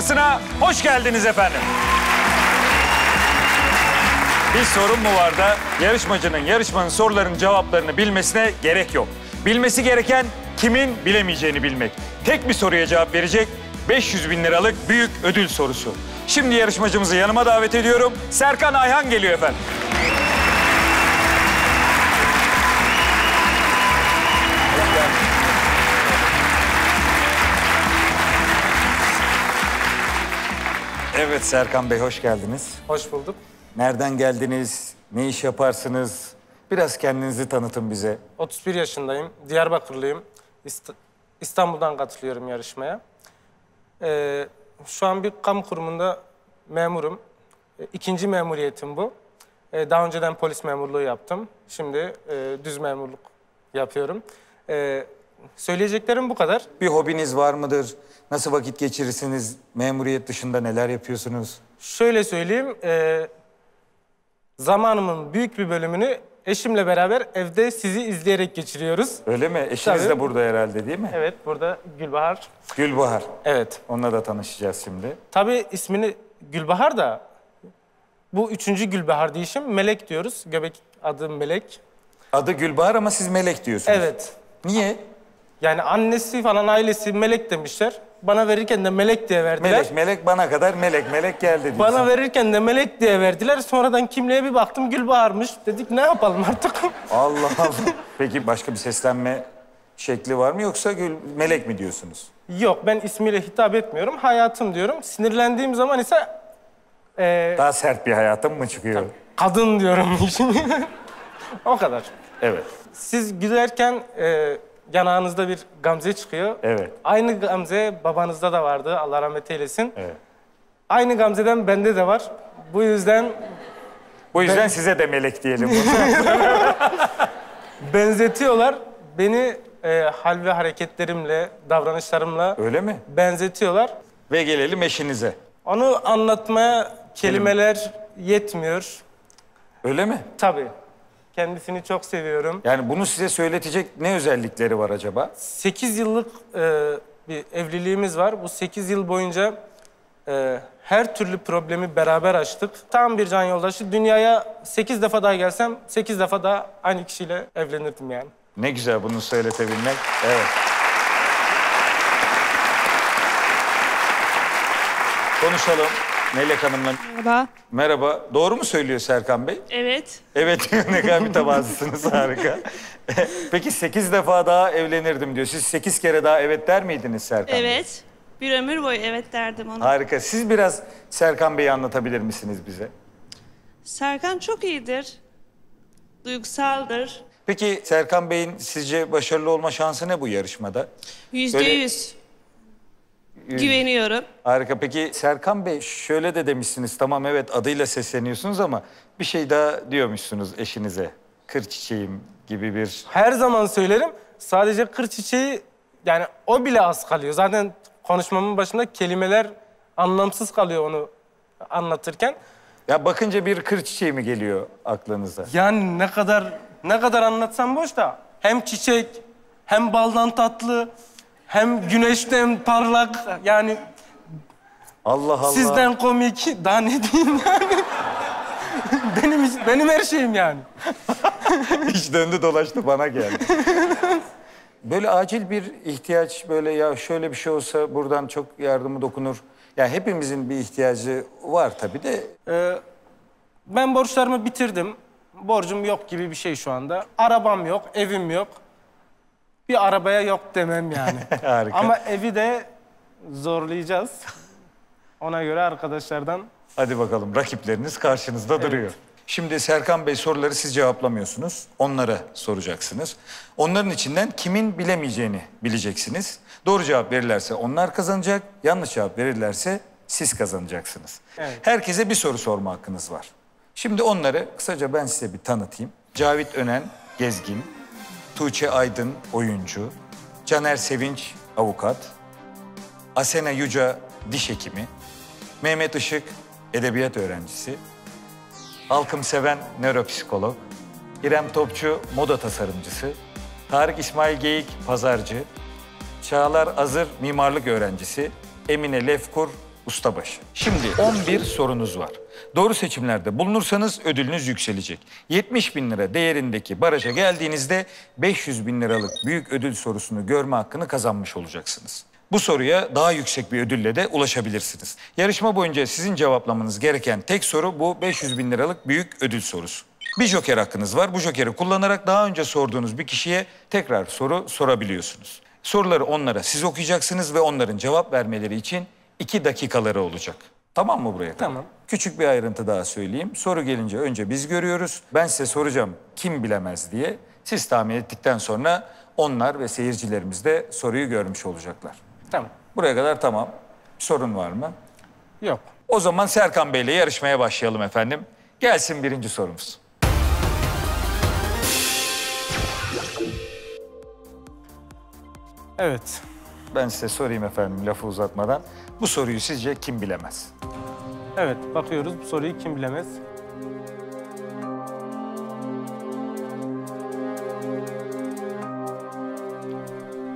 Yarışması'na hoş geldiniz efendim. Bir sorun mu var da yarışmacının yarışmanın sorularının cevaplarını bilmesine gerek yok. Bilmesi gereken kimin bilemeyeceğini bilmek. Tek bir soruya cevap verecek 500 bin liralık büyük ödül sorusu. Şimdi yarışmacımızı yanıma davet ediyorum. Serkan Ayhan geliyor efendim. Evet Serkan Bey hoş geldiniz. Hoş bulduk. Nereden geldiniz? Ne iş yaparsınız? Biraz kendinizi tanıtın bize. 31 yaşındayım. Diyarbakırlıyım. İst- İstanbul'dan katılıyorum yarışmaya. Ee, şu an bir kamu kurumunda memurum. Ee, İkinci memuriyetim bu. Ee, daha önceden polis memurluğu yaptım. Şimdi e, düz memurluk yapıyorum. Ee, söyleyeceklerim bu kadar. Bir hobiniz var mıdır? Nasıl vakit geçirirsiniz? Memuriyet dışında neler yapıyorsunuz? Şöyle söyleyeyim, e, zamanımın büyük bir bölümünü eşimle beraber evde sizi izleyerek geçiriyoruz. Öyle mi? Eşiniz Tabii. de burada herhalde değil mi? Evet, burada Gülbahar. Gülbahar. Evet. Onunla da tanışacağız şimdi. Tabii ismini Gülbahar da bu üçüncü Gülbahar değişim Melek diyoruz. Göbek adı Melek. Adı Gülbahar ama siz Melek diyorsunuz. Evet. Niye? Yani annesi falan ailesi Melek demişler. Bana verirken de Melek diye verdiler. Melek, Melek bana kadar Melek, Melek geldi diyorsun. Bana verirken de Melek diye verdiler. Sonradan kimliğe bir baktım Gülbahar'mış. Dedik ne yapalım artık? Allah Allah. Peki başka bir seslenme şekli var mı yoksa Gül, Melek mi diyorsunuz? Yok ben ismiyle hitap etmiyorum. Hayatım diyorum. Sinirlendiğim zaman ise e, Daha sert bir hayatım mı çıkıyor? kadın diyorum. o kadar. Evet. Siz gülerken e, yanağınızda bir gamze çıkıyor. Evet. Aynı gamze babanızda da vardı. Allah rahmet eylesin. Evet. Aynı gamzeden bende de var. Bu yüzden Bu yüzden size de Melek diyelim. benzetiyorlar. Beni e, hal ve hareketlerimle, davranışlarımla Öyle mi? benzetiyorlar. Ve gelelim eşinize. Onu anlatmaya kelimeler yetmiyor. Öyle mi? Tabii. Kendisini çok seviyorum. Yani bunu size söyletecek ne özellikleri var acaba? 8 yıllık e, bir evliliğimiz var. Bu 8 yıl boyunca e, her türlü problemi beraber açtık. Tam bir can yoldaşı. Dünyaya 8 defa daha gelsem 8 defa daha aynı kişiyle evlenirdim yani. Ne güzel bunu söyletebilmek. Evet. Konuşalım Melek Hanım'la. Merhaba. Merhaba. Doğru mu söylüyor Serkan Bey? Evet. Evet, ne kadar mütevazısınız harika. Peki sekiz defa daha evlenirdim diyor. Siz sekiz kere daha evet der miydiniz Serkan Bey? Evet. Bir ömür boyu evet derdim ona. Harika. Siz biraz Serkan Bey'i anlatabilir misiniz bize? Serkan çok iyidir. Duygusaldır. Peki Serkan Bey'in sizce başarılı olma şansı ne bu yarışmada? Yüzde Böyle- yüz. Güveniyorum. Harika. Peki Serkan Bey şöyle de demişsiniz. Tamam evet adıyla sesleniyorsunuz ama bir şey daha diyormuşsunuz eşinize. Kır çiçeğim gibi bir... Her zaman söylerim. Sadece kır çiçeği yani o bile az kalıyor. Zaten konuşmamın başında kelimeler anlamsız kalıyor onu anlatırken. Ya bakınca bir kır çiçeği mi geliyor aklınıza? Yani ne kadar ne kadar anlatsam boş da hem çiçek hem baldan tatlı hem güneşten parlak yani Allah Allah. sizden komik daha ne diyeyim yani. benim benim her şeyim yani. Hiç döndü dolaştı bana geldi. böyle acil bir ihtiyaç böyle ya şöyle bir şey olsa buradan çok yardımı dokunur. Ya hepimizin bir ihtiyacı var tabii de. Ee, ben borçlarımı bitirdim. Borcum yok gibi bir şey şu anda. Arabam yok, evim yok. Bir arabaya yok demem yani. Harika. Ama evi de zorlayacağız. Ona göre arkadaşlardan Hadi bakalım rakipleriniz karşınızda duruyor. Şimdi Serkan Bey soruları siz cevaplamıyorsunuz. Onlara soracaksınız. Onların içinden kimin bilemeyeceğini bileceksiniz. Doğru cevap verirlerse onlar kazanacak. Yanlış cevap verirlerse siz kazanacaksınız. Evet. Herkese bir soru sorma hakkınız var. Şimdi onları kısaca ben size bir tanıtayım. Cavit Önen, gezgin. Tuğçe Aydın, oyuncu. Caner Sevinç, avukat. Asena Yüca, diş hekimi. Mehmet Işık, edebiyat öğrencisi. Halkım Seven, nöropsikolog. İrem Topçu, moda tasarımcısı. Tarık İsmail Geyik, pazarcı. Çağlar Azır, mimarlık öğrencisi. Emine Lefkur Ustabaşı. Şimdi 11 sorunuz var. Doğru seçimlerde bulunursanız ödülünüz yükselecek. 70 bin lira değerindeki baraja geldiğinizde 500 bin liralık büyük ödül sorusunu görme hakkını kazanmış olacaksınız. Bu soruya daha yüksek bir ödülle de ulaşabilirsiniz. Yarışma boyunca sizin cevaplamanız gereken tek soru bu 500 bin liralık büyük ödül sorusu. Bir joker hakkınız var. Bu jokeri kullanarak daha önce sorduğunuz bir kişiye tekrar soru sorabiliyorsunuz. Soruları onlara siz okuyacaksınız ve onların cevap vermeleri için iki dakikaları olacak. Tamam mı buraya? Tamam. Küçük bir ayrıntı daha söyleyeyim. Soru gelince önce biz görüyoruz. Ben size soracağım kim bilemez diye. Siz tahmin ettikten sonra onlar ve seyircilerimiz de soruyu görmüş olacaklar. Tamam. Buraya kadar tamam. Sorun var mı? Yok. O zaman Serkan Bey ile yarışmaya başlayalım efendim. Gelsin birinci sorumuz. Evet. Ben size sorayım efendim lafı uzatmadan. Bu soruyu sizce kim bilemez? Evet. Bakıyoruz bu soruyu kim bilemez?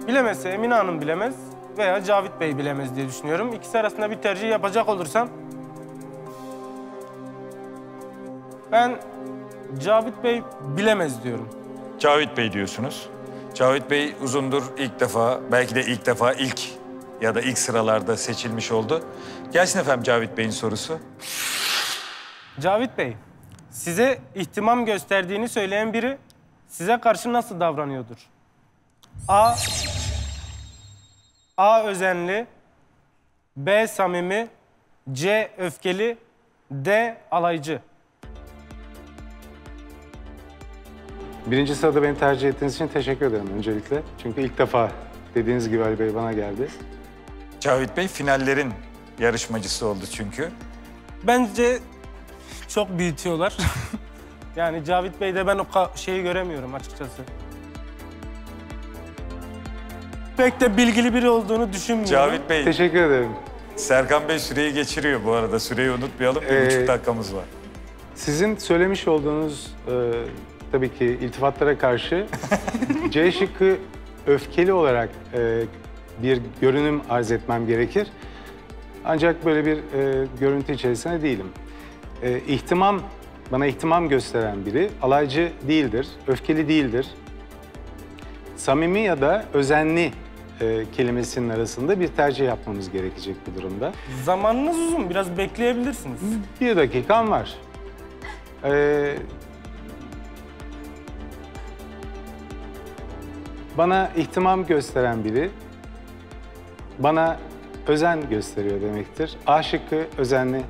Bilemezse Emine Hanım bilemez veya Cavit Bey bilemez diye düşünüyorum. İkisi arasında bir tercih yapacak olursam ben Cavit Bey bilemez diyorum. Cavit Bey diyorsunuz. Cavit Bey uzundur ilk defa, belki de ilk defa ilk ya da ilk sıralarda seçilmiş oldu. Gelsin efendim Cavit Bey'in sorusu. Cavit Bey, size ihtimam gösterdiğini söyleyen biri size karşı nasıl davranıyordur? A. A özenli, B samimi, C öfkeli, D alaycı. Birinci sırada beni tercih ettiğiniz için teşekkür ederim öncelikle. Çünkü ilk defa dediğiniz gibi Ali Bey bana geldi. Cavit Bey finallerin yarışmacısı oldu çünkü. Bence çok büyütüyorlar. yani Cavit Bey'de ben o şeyi göremiyorum açıkçası. Pek de bilgili biri olduğunu düşünmüyorum. Cavit Bey, Teşekkür ederim. Serkan Bey süreyi geçiriyor bu arada. Süreyi unutmayalım. Bir Ee, buçuk dakikamız var. Sizin söylemiş olduğunuz e, tabii ki iltifatlara karşı C şıkkı öfkeli olarak e, bir görünüm arz etmem gerekir. Ancak böyle bir e, görüntü içerisinde değilim. E, ihtimam, bana ihtimam gösteren biri alaycı değildir, öfkeli değildir. Samimi ya da özenli e, kelimesinin arasında bir tercih yapmamız gerekecek bu durumda. Zamanınız uzun, biraz bekleyebilirsiniz. Bir dakikam var. Ee, bana ihtimam gösteren biri bana özen gösteriyor demektir. A şıkkı özenli.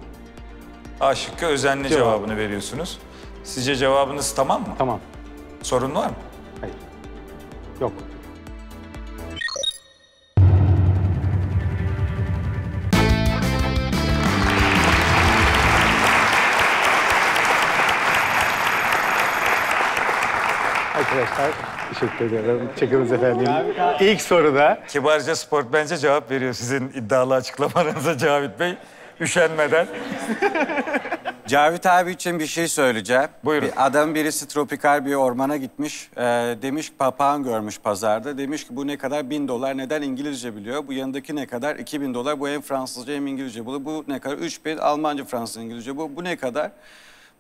A şıkkı özenli Cevap. cevabını veriyorsunuz. Sizce cevabınız tamam mı? Tamam. Sorun var mı? Hayır. Yok. Arkadaşlar teşekkür ederim. Çekiniz efendim. İlk soruda Kibarca Sport bence cevap veriyor sizin iddialı açıklamanıza Cavit Bey. Üşenmeden. Cavit abi için bir şey söyleyeceğim. Buyurun. Bir adam birisi tropikal bir ormana gitmiş. Ee, demiş ki papağan görmüş pazarda. Demiş ki bu ne kadar? Bin dolar. Neden İngilizce biliyor? Bu yanındaki ne kadar? 2000 dolar. Bu hem Fransızca hem İngilizce. Bu, bu ne kadar? 3000 Almanca, Fransızca, İngilizce. Bu, bu ne kadar?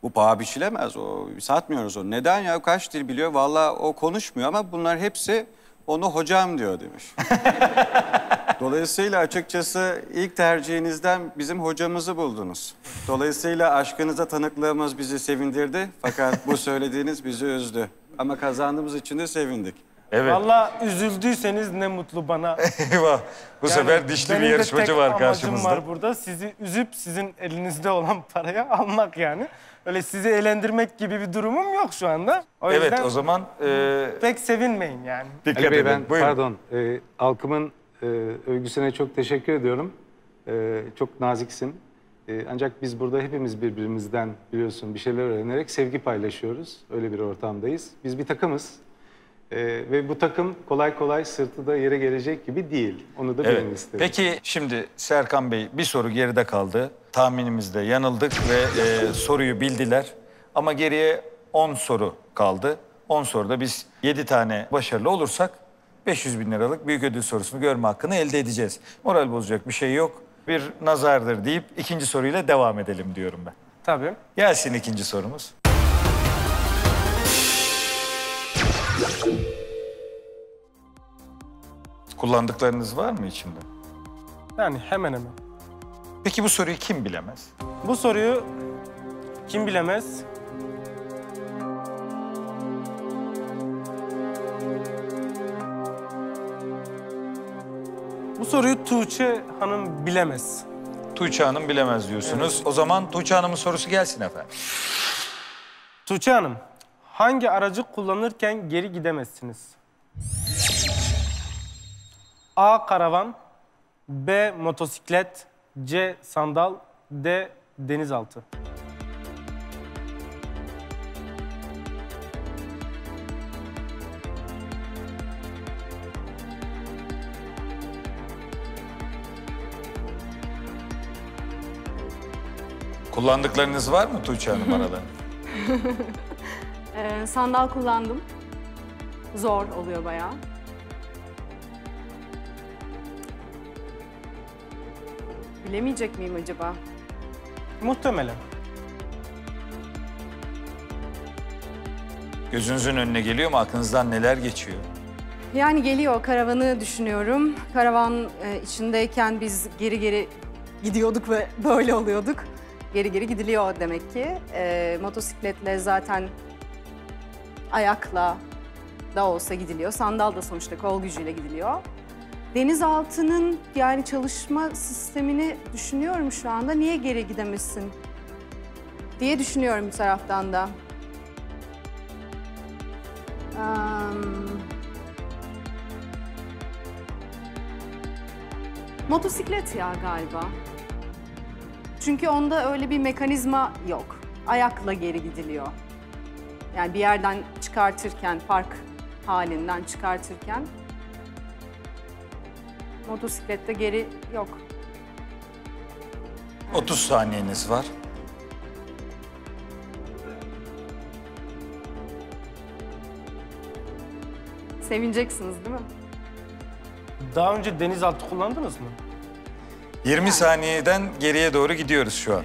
Bu paha biçilemez. O, satmıyoruz onu. Neden ya? Kaç dil biliyor? Vallahi o konuşmuyor ama bunlar hepsi onu hocam diyor demiş. Dolayısıyla açıkçası ilk tercihinizden bizim hocamızı buldunuz. Dolayısıyla aşkınıza tanıklığımız bizi sevindirdi. Fakat bu söylediğiniz bizi üzdü. Ama kazandığımız için de sevindik. Evet. Vallahi üzüldüyseniz ne mutlu bana. Eyvah. Bu Yani sefer dişli bir benim de yarışmacı tek var amacım karşımızda. var burada. Sizi üzüp sizin elinizde olan parayı almak yani. Öyle sizi eğlendirmek gibi bir durumum yok şu anda. O Evet yüzden o zaman e, pek sevinmeyin yani. dikkat Ali Bey edin. ben Buyurun. pardon e, halkımın e, övgüsüne çok teşekkür ediyorum. E, çok naziksin. E, ancak biz burada hepimiz birbirimizden biliyorsun bir şeyler öğrenerek sevgi paylaşıyoruz. Öyle bir ortamdayız. Biz bir takımız. E, ve bu takım kolay kolay sırtı da yere gelecek gibi değil. Onu da Evet. bilin isterim. Peki şimdi Serkan Bey bir soru geride kaldı. Tahminimizde yanıldık ve e, soruyu bildiler. Ama geriye 10 soru kaldı. 10 soruda biz 7 tane başarılı olursak 500 bin liralık büyük ödül sorusunu görme hakkını elde edeceğiz. Moral bozacak bir şey yok. Bir nazardır deyip ikinci soruyla devam edelim diyorum ben. Tabii. Gelsin ikinci sorumuz. Kullandıklarınız var mı içinde? Yani hemen hemen. Peki bu soruyu kim bilemez? Bu soruyu kim bilemez? Bu soruyu Tuğçe Hanım bilemez. Tuğçe Hanım bilemez diyorsunuz. O zaman Tuğçe Hanım'ın sorusu gelsin efendim. Tuğçe Hanım, hangi aracı kullanırken geri gidemezsiniz? A. Karavan B. Motosiklet C. Sandal D. Denizaltı Kullandıklarınız var mı Tuğçe Hanım aralarında? Ee, sandal kullandım. Zor oluyor bayağı. Bilemeyecek miyim acaba? Muhtemelen. Gözünüzün önüne geliyor mu? Aklınızdan neler geçiyor? Yani geliyor karavanı düşünüyorum. Karavan e, içindeyken biz geri geri gidiyorduk ve böyle oluyorduk. Geri geri gidiliyor demek ki. E, motosikletle zaten ayakla da olsa gidiliyor. Sandal da sonuçta kol gücüyle gidiliyor. Denizaltının yani çalışma sistemini düşünüyorum şu anda. Niye geri gidemesin diye düşünüyorum bir taraftan da. Am, Motosiklet ya galiba. Çünkü onda öyle bir mekanizma yok. Ayakla geri gidiliyor. Yani bir yerden çıkartırken, park halinden çıkartırken motosiklette geri yok. 30 saniyeniz var. Sevineceksiniz değil mi? Daha önce denizaltı kullandınız mı? 20 saniyeden geriye doğru gidiyoruz şu an.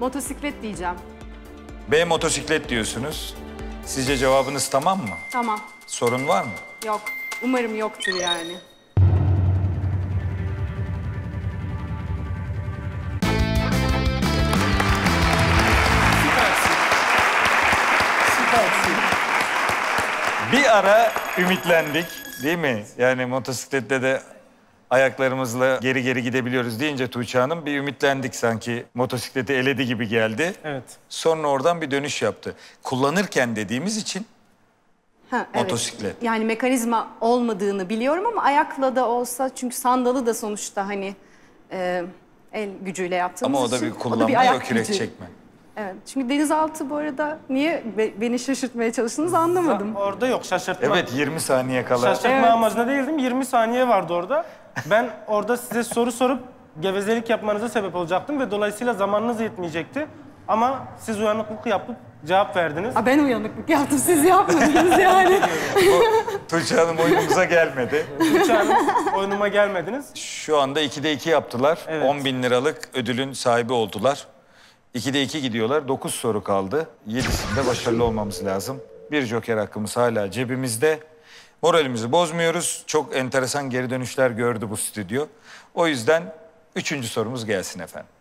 Motosiklet diyeceğim. B motosiklet diyorsunuz. Sizce cevabınız tamam mı? Tamam. Sorun var mı? Yok. Umarım yoktur yani. Bir ara ümitlendik değil mi? Yani motosiklette de ayaklarımızla geri geri gidebiliyoruz deyince Tuğçe Hanım bir ümitlendik sanki motosikleti eledi gibi geldi. Evet. Sonra oradan bir dönüş yaptı. Kullanırken dediğimiz için Ha, evet. Motosiklet. Yani mekanizma olmadığını biliyorum ama ayakla da olsa çünkü sandalı da sonuçta hani e, el gücüyle yaptığımız ama o da bir kullanma ayak yok kürek gücü. çekme. Evet. Çünkü denizaltı bu arada niye be- beni şaşırtmaya çalıştınız anlamadım. Orada yok şaşırtma. Evet 20 saniye kala. Şaşırtma Evet. amacına değildim. 20 saniye vardı orada. Ben orada size soru sorup gevezelik yapmanıza sebep olacaktım ve dolayısıyla zamanınız yetmeyecekti. Ama siz uyanıklık yapıp cevap verdiniz. Aa, ben uyanıklık yaptım siz yapmadınız yani. Tuğçe Hanım oyunumuza gelmedi. Tuğçe Hanım oyunuma gelmediniz. Şu anda 2'de 2 yaptılar. Evet. 10 bin liralık ödülün sahibi oldular. 2'de 2 gidiyorlar. 9 soru kaldı. 7'sinde başarılı olmamız lazım. Bir joker hakkımız hala cebimizde. Moralimizi bozmuyoruz. Çok enteresan geri dönüşler gördü bu stüdyo. O yüzden üçüncü sorumuz gelsin efendim.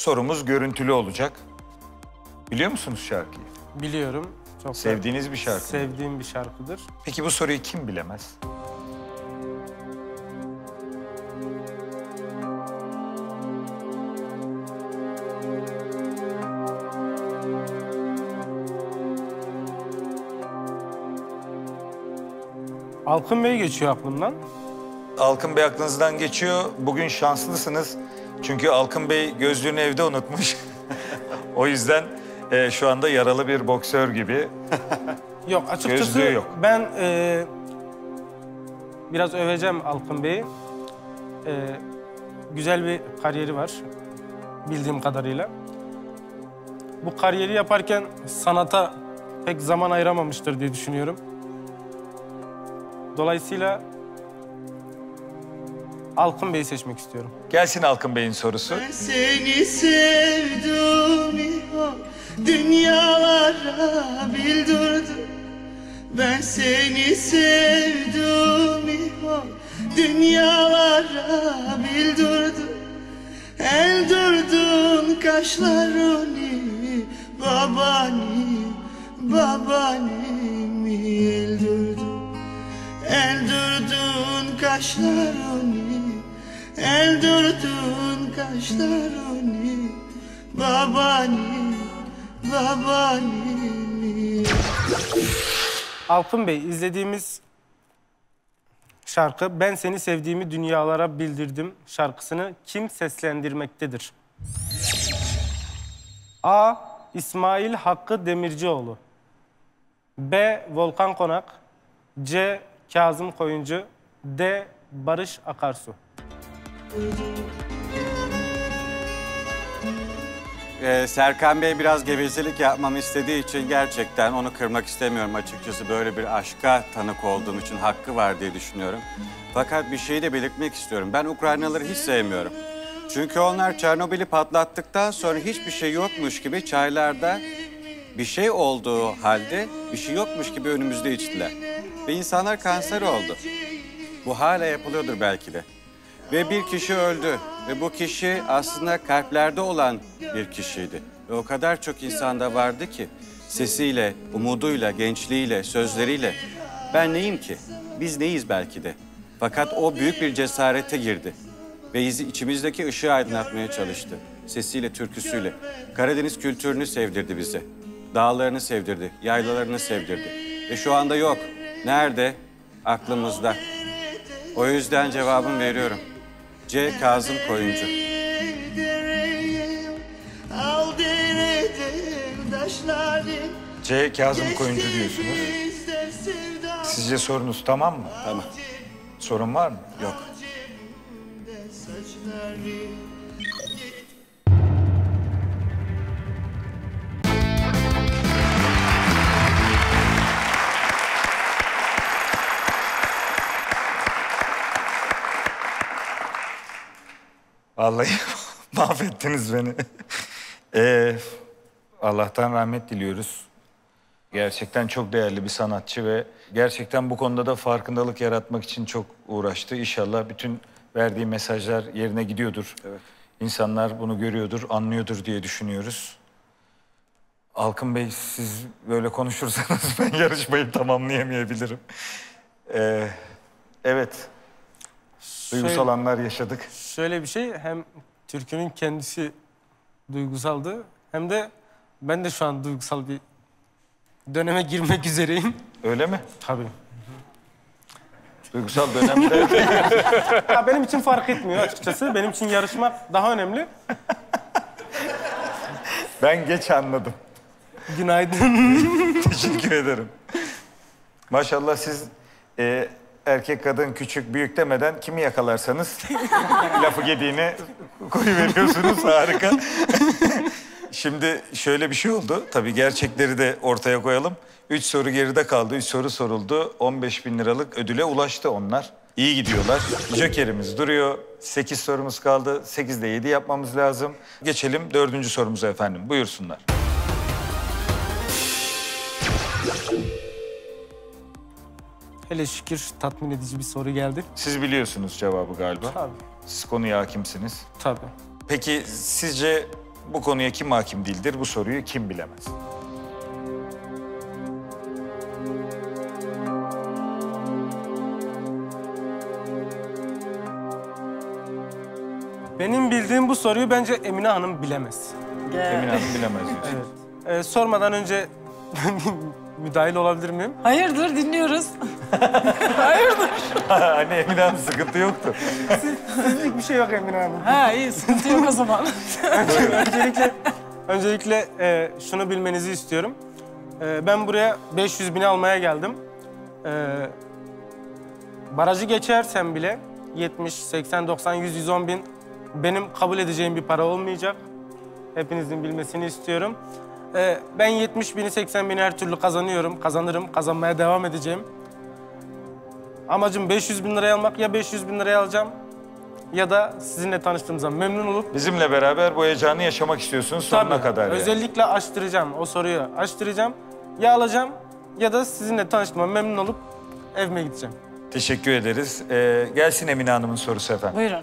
Sorumuz görüntülü olacak. Biliyor musunuz şarkıyı? Biliyorum. Çok Sevdiğiniz bir şarkı. Sevdiğim bir şarkıdır. Peki bu soruyu kim bilemez? Alkın Bey geçiyor aklımdan. Alkın Bey aklınızdan geçiyor. Bugün şanslısınız. Çünkü Alkın Bey gözlüğünü evde unutmuş. o yüzden e, şu anda yaralı bir boksör gibi. Yok açıkçası Gözlüğü yok. ben e, biraz öveceğim Alkın Bey'i. E, güzel bir kariyeri var bildiğim kadarıyla. Bu kariyeri yaparken sanata pek zaman ayıramamıştır diye düşünüyorum. Dolayısıyla Alkın Bey'i seçmek istiyorum. Gelsin Alkın Bey'in sorusu. Ben seni sevdim ihal. Dünyalara bildirdim. Ben seni sevdim ihal. Dünyalara bildirdim. Eldürdün kaşlarını. Babani babanimi eldürdün Eldürdün kaşlarını Eldürdün kaşlarını Babani Babanimi Alkın Bey, izlediğimiz şarkı Ben Seni Sevdiğimi Dünyalara Bildirdim şarkısını kim seslendirmektedir? A. İsmail Hakkı Demircioğlu B. Volkan Konak C. Kazım Koyuncu D. Barış Akarsu Ee, Serkan Bey biraz gevezelik yapmamı istediği için gerçekten onu kırmak istemiyorum açıkçası. Böyle bir aşka tanık olduğum için hakkı var diye düşünüyorum. Fakat bir şeyi de belirtmek istiyorum. Ben Ukraynalıları hiç sevmiyorum. Çünkü onlar Çernobil'i patlattıktan sonra hiçbir şey yokmuş gibi çaylarda bir şey olduğu halde bir şey yokmuş gibi önümüzde içtiler. Ve insanlar kanser oldu. Bu hala yapılıyordur belki de. Ve bir kişi öldü. Ve bu kişi aslında kalplerde olan bir kişiydi. Ve o kadar çok insanda vardı ki sesiyle, umuduyla, gençliğiyle, sözleriyle. Ben neyim ki? Biz neyiz belki de. Fakat o büyük bir cesarete girdi. Ve içimizdeki ışığı aydınlatmaya çalıştı. Sesiyle, türküsüyle. Karadeniz kültürünü sevdirdi bize. Dağlarını sevdirdi, yaylalarını sevdirdi. Ve şu anda yok. Nerede? Aklımızda. O yüzden cevabımı veriyorum. C. Kazım Koyuncu. C. Kazım Koyuncu diyorsunuz. Sizce sorunuz tamam mı? Tamam. Sorun var mı? Yok. Vallahi mahvettiniz beni. Ee, Allah'tan rahmet diliyoruz. Gerçekten çok değerli bir sanatçı ve gerçekten bu konuda da farkındalık yaratmak için çok uğraştı. İnşallah bütün verdiği mesajlar yerine gidiyordur. Evet. İnsanlar bunu görüyordur, anlıyordur diye düşünüyoruz. Alkın Bey siz böyle konuşursanız ben yarışmayı tamamlayamayabilirim. Ee, evet, duygusal Şöyle- anlar yaşadık. Şöyle bir şey hem türkünün kendisi duygusaldı hem de ben de şu an duygusal bir döneme girmek üzereyim. Öyle mi? Tabii. Duygusal dönemde Ya benim için fark etmiyor açıkçası. Benim için yarışmak daha önemli. ben geç anladım. Günaydın. Teşekkür ederim. Maşallah siz e, erkek kadın küçük büyük demeden kimi yakalarsanız lafı gediğini koyuveriyorsunuz harika. Şimdi şöyle bir şey oldu. Tabii gerçekleri de ortaya koyalım. Üç soru geride kaldı. Üç soru soruldu. 15 bin liralık ödüle ulaştı onlar. İyi gidiyorlar. Jokerimiz duruyor. Sekiz sorumuz kaldı. Sekizde yedi yapmamız lazım. Geçelim dördüncü sorumuza efendim. Buyursunlar. Hele şükür tatmin edici bir soru geldi. Siz biliyorsunuz cevabı galiba. Tabii. Siz konuya hakimsiniz. Tabii. Peki sizce bu konuya kim hakim değildir? Bu soruyu kim bilemez? Benim bildiğim bu soruyu bence Emine Hanım bilemez. Emine Hanım bilemez diyorsun. Evet. Ee, sormadan önce müdahil olabilir miyim? Hayırdır dinliyoruz. hani Emine Hanım sıkıntı yoktu. Sizlik bir şey yok Emine Hanım. Ha iyi sıkıntı yok o zaman. öncelikle öncelikle e, şunu bilmenizi istiyorum. E, ben buraya 500 bini almaya geldim. E, barajı geçersem bile 70, 80, 90, 100, 110 bin benim kabul edeceğim bir para olmayacak. Hepinizin bilmesini istiyorum. Ee, ben 70 bini 80 bini her türlü kazanıyorum. Kazanırım. Kazanmaya devam edeceğim. Amacım 500 bin liraya almak. Ya 500 bin liraya alacağım ya da sizinle tanıştığımızdan memnun olup Bizimle beraber bu heyecanı yaşamak istiyorsunuz sonuna Tabii, kadar yani. Özellikle açtıracağım o soruyu. Açtıracağım. Ya alacağım ya da sizinle tanıştığıma memnun olup evime gideceğim. Teşekkür ederiz. Ee, gelsin Emine Hanım'ın sorusu efendim. Buyurun.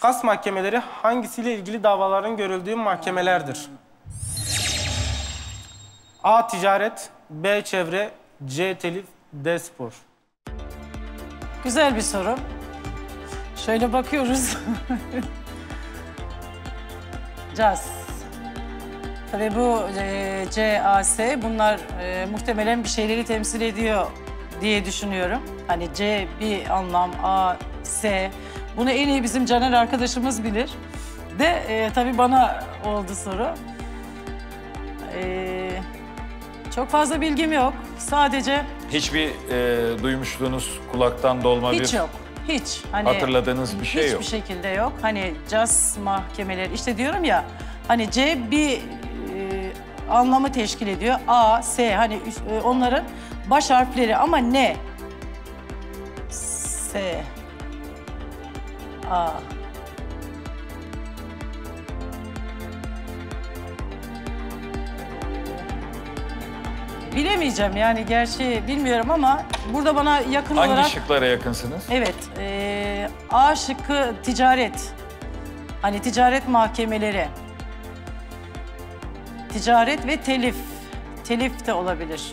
Kas mahkemeleri hangisiyle ilgili davaların görüldüğü mahkemelerdir? A. Ticaret B. Çevre C. Telif D. Spor Güzel bir soru. Şöyle bakıyoruz. Caz. Tabii bu e, C, A, S bunlar e, muhtemelen bir şeyleri temsil ediyor diye düşünüyorum. Hani C bir anlam, A, S. Bunu en iyi bizim Caner arkadaşımız bilir. De e, tabii bana oldu soru. E, çok fazla bilgim yok. Sadece Hiçbir e, duymuşluğunuz kulaktan dolma hiç bir yok. Hiç. Hani hatırladığınız bir şey hiçbir yok. şekilde yok. Hani caz mahkemeleri işte diyorum ya hani C bir e, anlamı teşkil ediyor. A, S hani e, onların baş harfleri ama ne? S. A. Bilemeyeceğim yani gerçi bilmiyorum ama burada bana yakın Hangi olarak... şıklara yakınsınız? Evet, eee A şıkkı ticaret. Hani ticaret mahkemeleri. Ticaret ve telif. Telif de olabilir.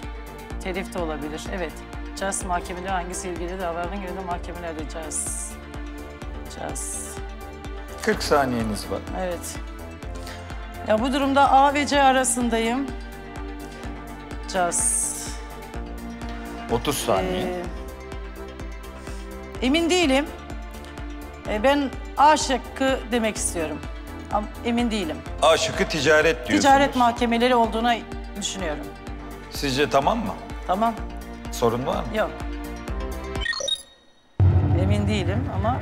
Telif de olabilir, evet. Caz mahkemeleri hangisi ilgili davaların göre mahkemelerde caz. Caz. 40 saniyeniz var. Evet. Ya bu durumda A ve C arasındayım. Caz. 30 saniye. Ee, emin değilim. Ee, ben A şıkkı demek istiyorum. Ama emin değilim. A şıkkı ticaret diyorsunuz. Ticaret mahkemeleri olduğuna düşünüyorum. Sizce tamam mı? Tamam, Sorun var mı? yok. Emin değilim ama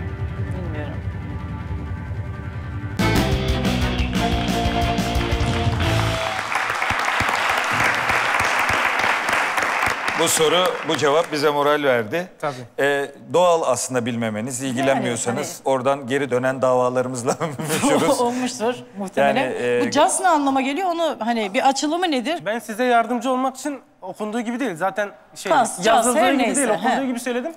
Bu soru, bu cevap bize moral verdi. Tabii. Ee, doğal aslında bilmemeniz, ilgilenmiyorsanız hani- oradan geri dönen davalarımızla meşhuruz. Olmuştur muhtemelen. Yani, e, Bu caz ne anlama geliyor onu hani bir açılımı nedir? Ben size yardımcı olmak için okunduğu gibi değil. Zaten şey Kas, yazıldığı her gibi neyse, değil, okunduğu he. gibi söyledim.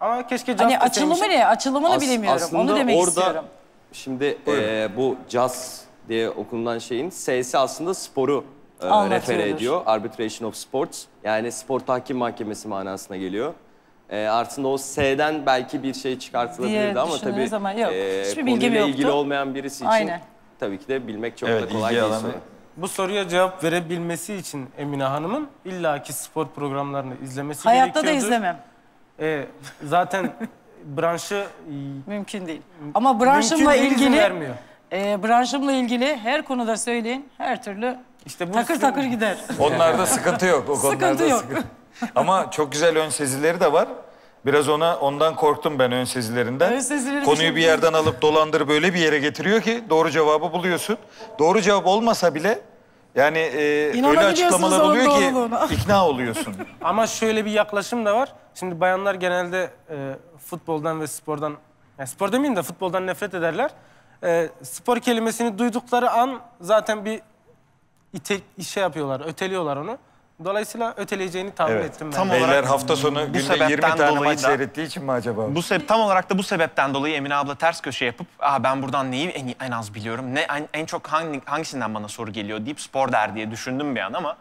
Ama keşke caz Hani açılımı ne? Açılımını As- bilemiyorum. Onu aslında demek orada, istiyorum. Şimdi e, bu jazz diye okunulan şeyin S'si aslında sporu e, refere ediyor. Arbitration of Sports. Yani spor tahkim mahkemesi manasına geliyor. E, aslında o S'den belki bir şey çıkartılabilirdi Diye ama tabii ama yok. Hiçbir bilgim konuyla yoktu. ilgili olmayan birisi için Aynen. tabii ki de bilmek çok Evet, da kolay ilgi değil. alanı- sonra. Bu soruya cevap verebilmesi için Emine Hanım'ın illaki spor programlarını izlemesi Hayatta da gerekiyordur. izlemem. E, zaten branşı Mümkün değil. Ama branşımla mümkün değil, izin ilgili vermiyor. e, branşımla ilgili her konuda söyleyin her türlü İşte bu takır takır gider. Onlarda sıkıntı yok. O konularda Sıkıntı yok. Ama çok güzel ön sezileri de var. Biraz ona ondan korktum ben ön sezilerinden. Ön sezileri Konuyu bir yerden alıp dolandırıp böyle bir yere getiriyor ki doğru cevabı buluyorsun. Doğru cevap olmasa bile yani e, öyle açıklamalar oluyor ki ikna oluyorsun. Ama şöyle bir yaklaşım da var. Şimdi bayanlar genelde e, futboldan ve spordan, yani spor demeyeyim de futboldan nefret ederler. E, spor kelimesini duydukları an zaten bir ite, şey yapıyorlar, öteliyorlar onu. Dolayısıyla öteleyeceğini tahmin Evet. ettim ben. Tam Beyler olarak hafta sonu günde sebepten 20 tane dolayı maç da- seyrettiği için mi acaba? bu sebe- tam olarak da bu sebepten dolayı Emine abla ters köşe yapıp Aa, ben buradan neyi en, en az biliyorum, ne en, en çok hangi, hangisinden bana soru geliyor deyip spor der diye düşündüm bir an ama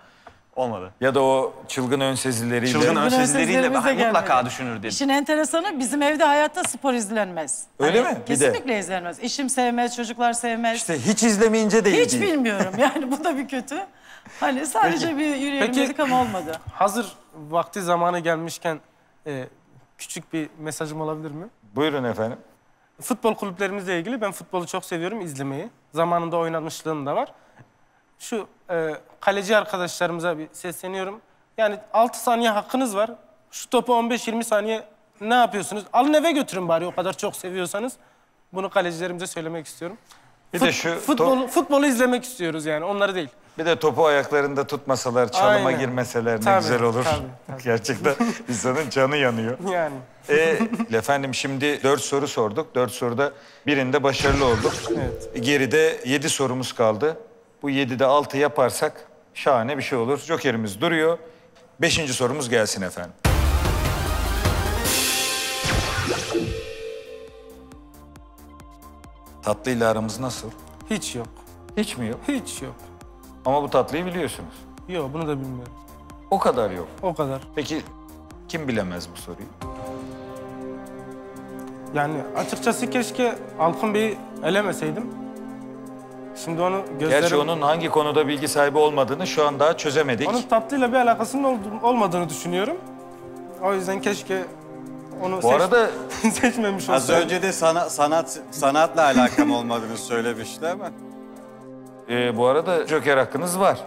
olmadı. Ya da o çılgın ön sezileriyle. Çılgın ön sezileriyle de mutlaka gelmedi. düşünür dedim. İşin enteresanı bizim evde hayatta spor izlenmez. Öyle Hani mi? Bir de. Kesinlikle izlenmez. Eşim sevmez, çocuklar sevmez. İşte hiç izlemeyince değil. Hiç bilmiyorum yani bu da bir kötü. Hani sadece bir yürüyelim Peki- dedik ama olmadı. Hazır vakti zamanı gelmişken e, küçük bir mesajım olabilir mi? Buyurun efendim. Futbol kulüplerimizle ilgili ben futbolu çok seviyorum izlemeyi. Zamanında oynamışlığım da var. Şu e, kaleci arkadaşlarımıza bir sesleniyorum. Yani 6 saniye hakkınız var. Şu topu 15-20 saniye ne yapıyorsunuz? Alın eve götürün bari o kadar çok seviyorsanız. Bunu kalecilerimize söylemek istiyorum. Bir de şu Futbolu, futbolu izlemek istiyoruz yani onları değil. Bir de topu ayaklarında tutmasalar, çalıma Aynen. girmeseler ne Tabii, güzel olur. tabii, tabii. Gerçekten insanın canı yanıyor. Yani. Ee, efendim şimdi dört soru sorduk. Dört soruda birinde başarılı olduk. Evet. Geride yedi sorumuz kaldı. Bu yedide altı yaparsak şahane bir şey olur. Jokerimiz duruyor. Beşinci sorumuz gelsin efendim. Tatlıyla aramız nasıl? Hiç yok. Hiç mi yok? Hiç yok. Ama bu tatlıyı biliyorsunuz. Yok bunu da bilmiyorum. O kadar yok. O kadar. Peki kim bilemez bu soruyu? Yani açıkçası keşke Alkın Bey'i elemeseydim. Şimdi onu gözlerim... Gerçi onun hangi konuda bilgi sahibi olmadığını şu an daha çözemedik. Onun tatlıyla bir alakasının oldu- olmadığını düşünüyorum. O yüzden keşke onu Bu seç- arada seçmemiş Az olsaydım. önce de sana, sanat sanatla alakam olmadığını söylemişti ama. e, bu arada Joker hakkınız var.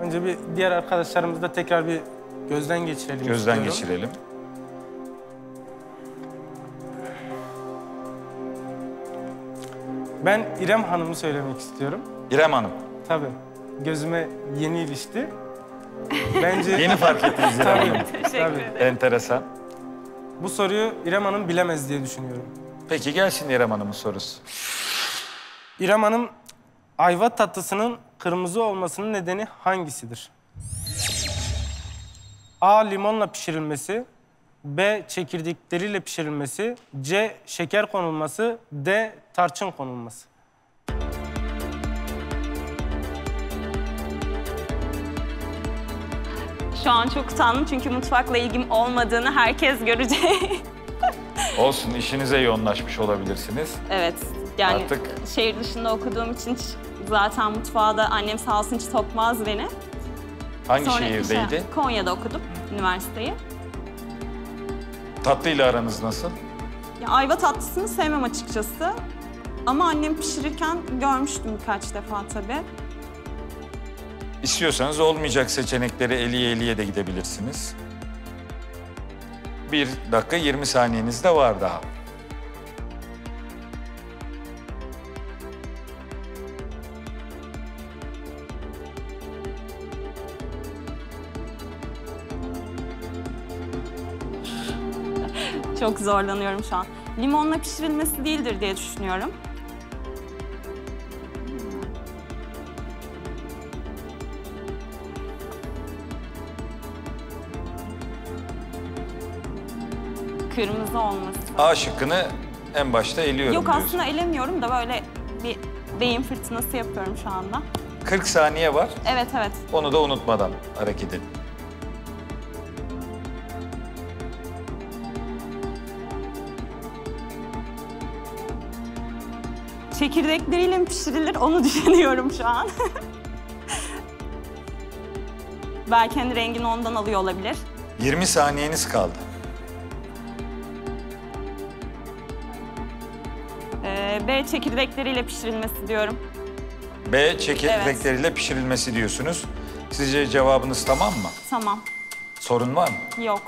Önce bir diğer arkadaşlarımızı da tekrar bir gözden geçirelim Gözden istiyorum. geçirelim. Ben İrem Hanım'ı söylemek istiyorum. İrem Hanım. Tabii. Gözüme yeni ilişti. Bence Yeni fark ettiniz İrem Tabii, Hanım. tabii. Enteresan. Bu soruyu İrem Hanım bilemez diye düşünüyorum. Peki gelsin İrem Hanım'ın sorusu. İrem Hanım, ayva tatlısının kırmızı olmasının nedeni hangisidir? A. Limonla pişirilmesi. B. Çekirdekleriyle pişirilmesi. C. Şeker konulması. D. Tarçın konulması. Şu an çok utandım çünkü mutfakla ilgim olmadığını herkes görecek. Olsun işinize yoğunlaşmış olabilirsiniz. evet. Yani Artık- şehir dışında okuduğum için hiç- zaten mutfağa da annem sağ olsun hiç sokmaz beni. Hangi Sonra şehirdeydi? işte Konya'da okudum üniversiteyi. Tatlıyla aranız nasıl? Ya ayva tatlısını sevmem açıkçası. Ama annem pişirirken görmüştüm birkaç defa tabii. İstiyorsanız olmayacak seçenekleri eliye eliye de gidebilirsiniz. Bir dakika 20 saniyeniz de var daha. Çok zorlanıyorum şu an. Limonla pişirilmesi değildir diye düşünüyorum. Kırmızı olması. A şıkkını en başta eliyorum Yok diyorsun. aslında elemiyorum da böyle bir beyin fırtınası yapıyorum şu anda. 40 saniye var. Evet evet. Onu da unutmadan hareket edin. Çekirdekleriyle mi pişirilir onu düşünüyorum şu an. Belki hani rengini ondan alıyor olabilir. 20 saniyeniz kaldı. B çekirdekleriyle pişirilmesi diyorum. B çekirdekleriyle pişirilmesi diyorsunuz. Sizce cevabınız tamam mı? Tamam. Sorun var mı? Yok.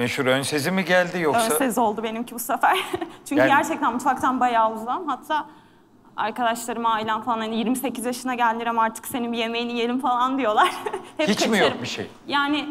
Meşhur ön sezi mi geldi yoksa? Ön sez oldu benimki bu sefer. Çünkü Yani- gerçekten mutfaktan bayağı uzağım. Hatta arkadaşlarım, ailem falan hani 28 yaşına geldiler ama artık senin bir yemeğini yiyelim falan diyorlar. Hep Hiç mi kaçarım. yok bir şey? Yani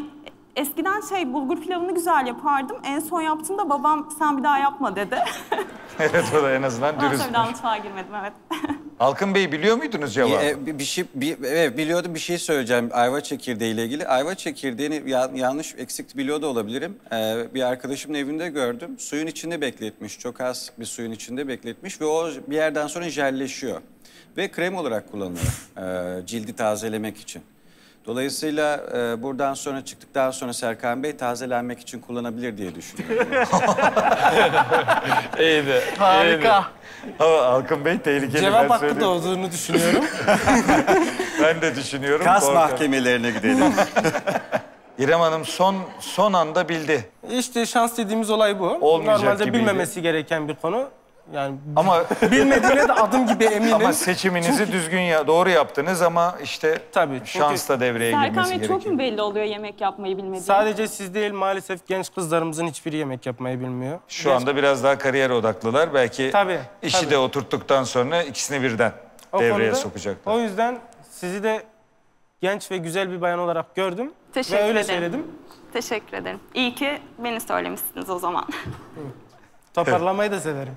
eskiden şey bulgur pilavını güzel yapardım. En son yaptığımda babam sen bir daha yapma dedi. evet o da en azından bir daha dürüstmüş. mutfağa girmedim evet. Halkın Bey biliyor muydunuz cevabı? E, bir, bir şey bir, evet biliyordum bir şey söyleyeceğim ayva çekirdeği ile ilgili. Ayva çekirdeğini ya- yanlış eksik biliyor da olabilirim. Ee, bir arkadaşımın evinde gördüm. Suyun içinde bekletmiş. Çok az bir suyun içinde bekletmiş ve o bir yerden sonra jelleşiyor. Ve krem olarak kullanılıyor. e, cildi tazelemek için. Dolayısıyla e, buradan sonra çıktıktan sonra Serkan Bey tazelenmek için kullanabilir diye düşünüyorum. İyiydi. Harika. Ama Halkın Bey tehlikeli Cevap ben hakkı söyleyeyim. da olduğunu düşünüyorum. Ben de düşünüyorum. Kas korkarım. mahkemelerine gidelim. İrem Hanım son son anda bildi. İşte şans dediğimiz olay bu. Olmayacak Normalde gibiydi. bilmemesi gereken bir konu. Yani Ama bilmediğine de adım gibi eminim. ama seçiminizi düzgün ya doğru yaptınız ama işte Tabii, çünkü- şans da devreye Serkan girmesi Bey gerekiyor. çok mu belli oluyor yemek yapmayı bilmediğini? Sadece siz değil maalesef genç kızlarımızın hiçbiri yemek yapmayı bilmiyor. Şu Genç- anda biraz daha kariyer odaklılar. Belki Tabii, işi tabii. de oturttuktan sonra ikisini birden O devreye konuda- sokacaklar. O yüzden sizi de genç ve güzel bir bayan olarak gördüm. Teşekkür ve öyle ederim. söyledim. Teşekkür ederim. İyi ki beni söylemişsiniz o zaman. Toparlamayı da severim.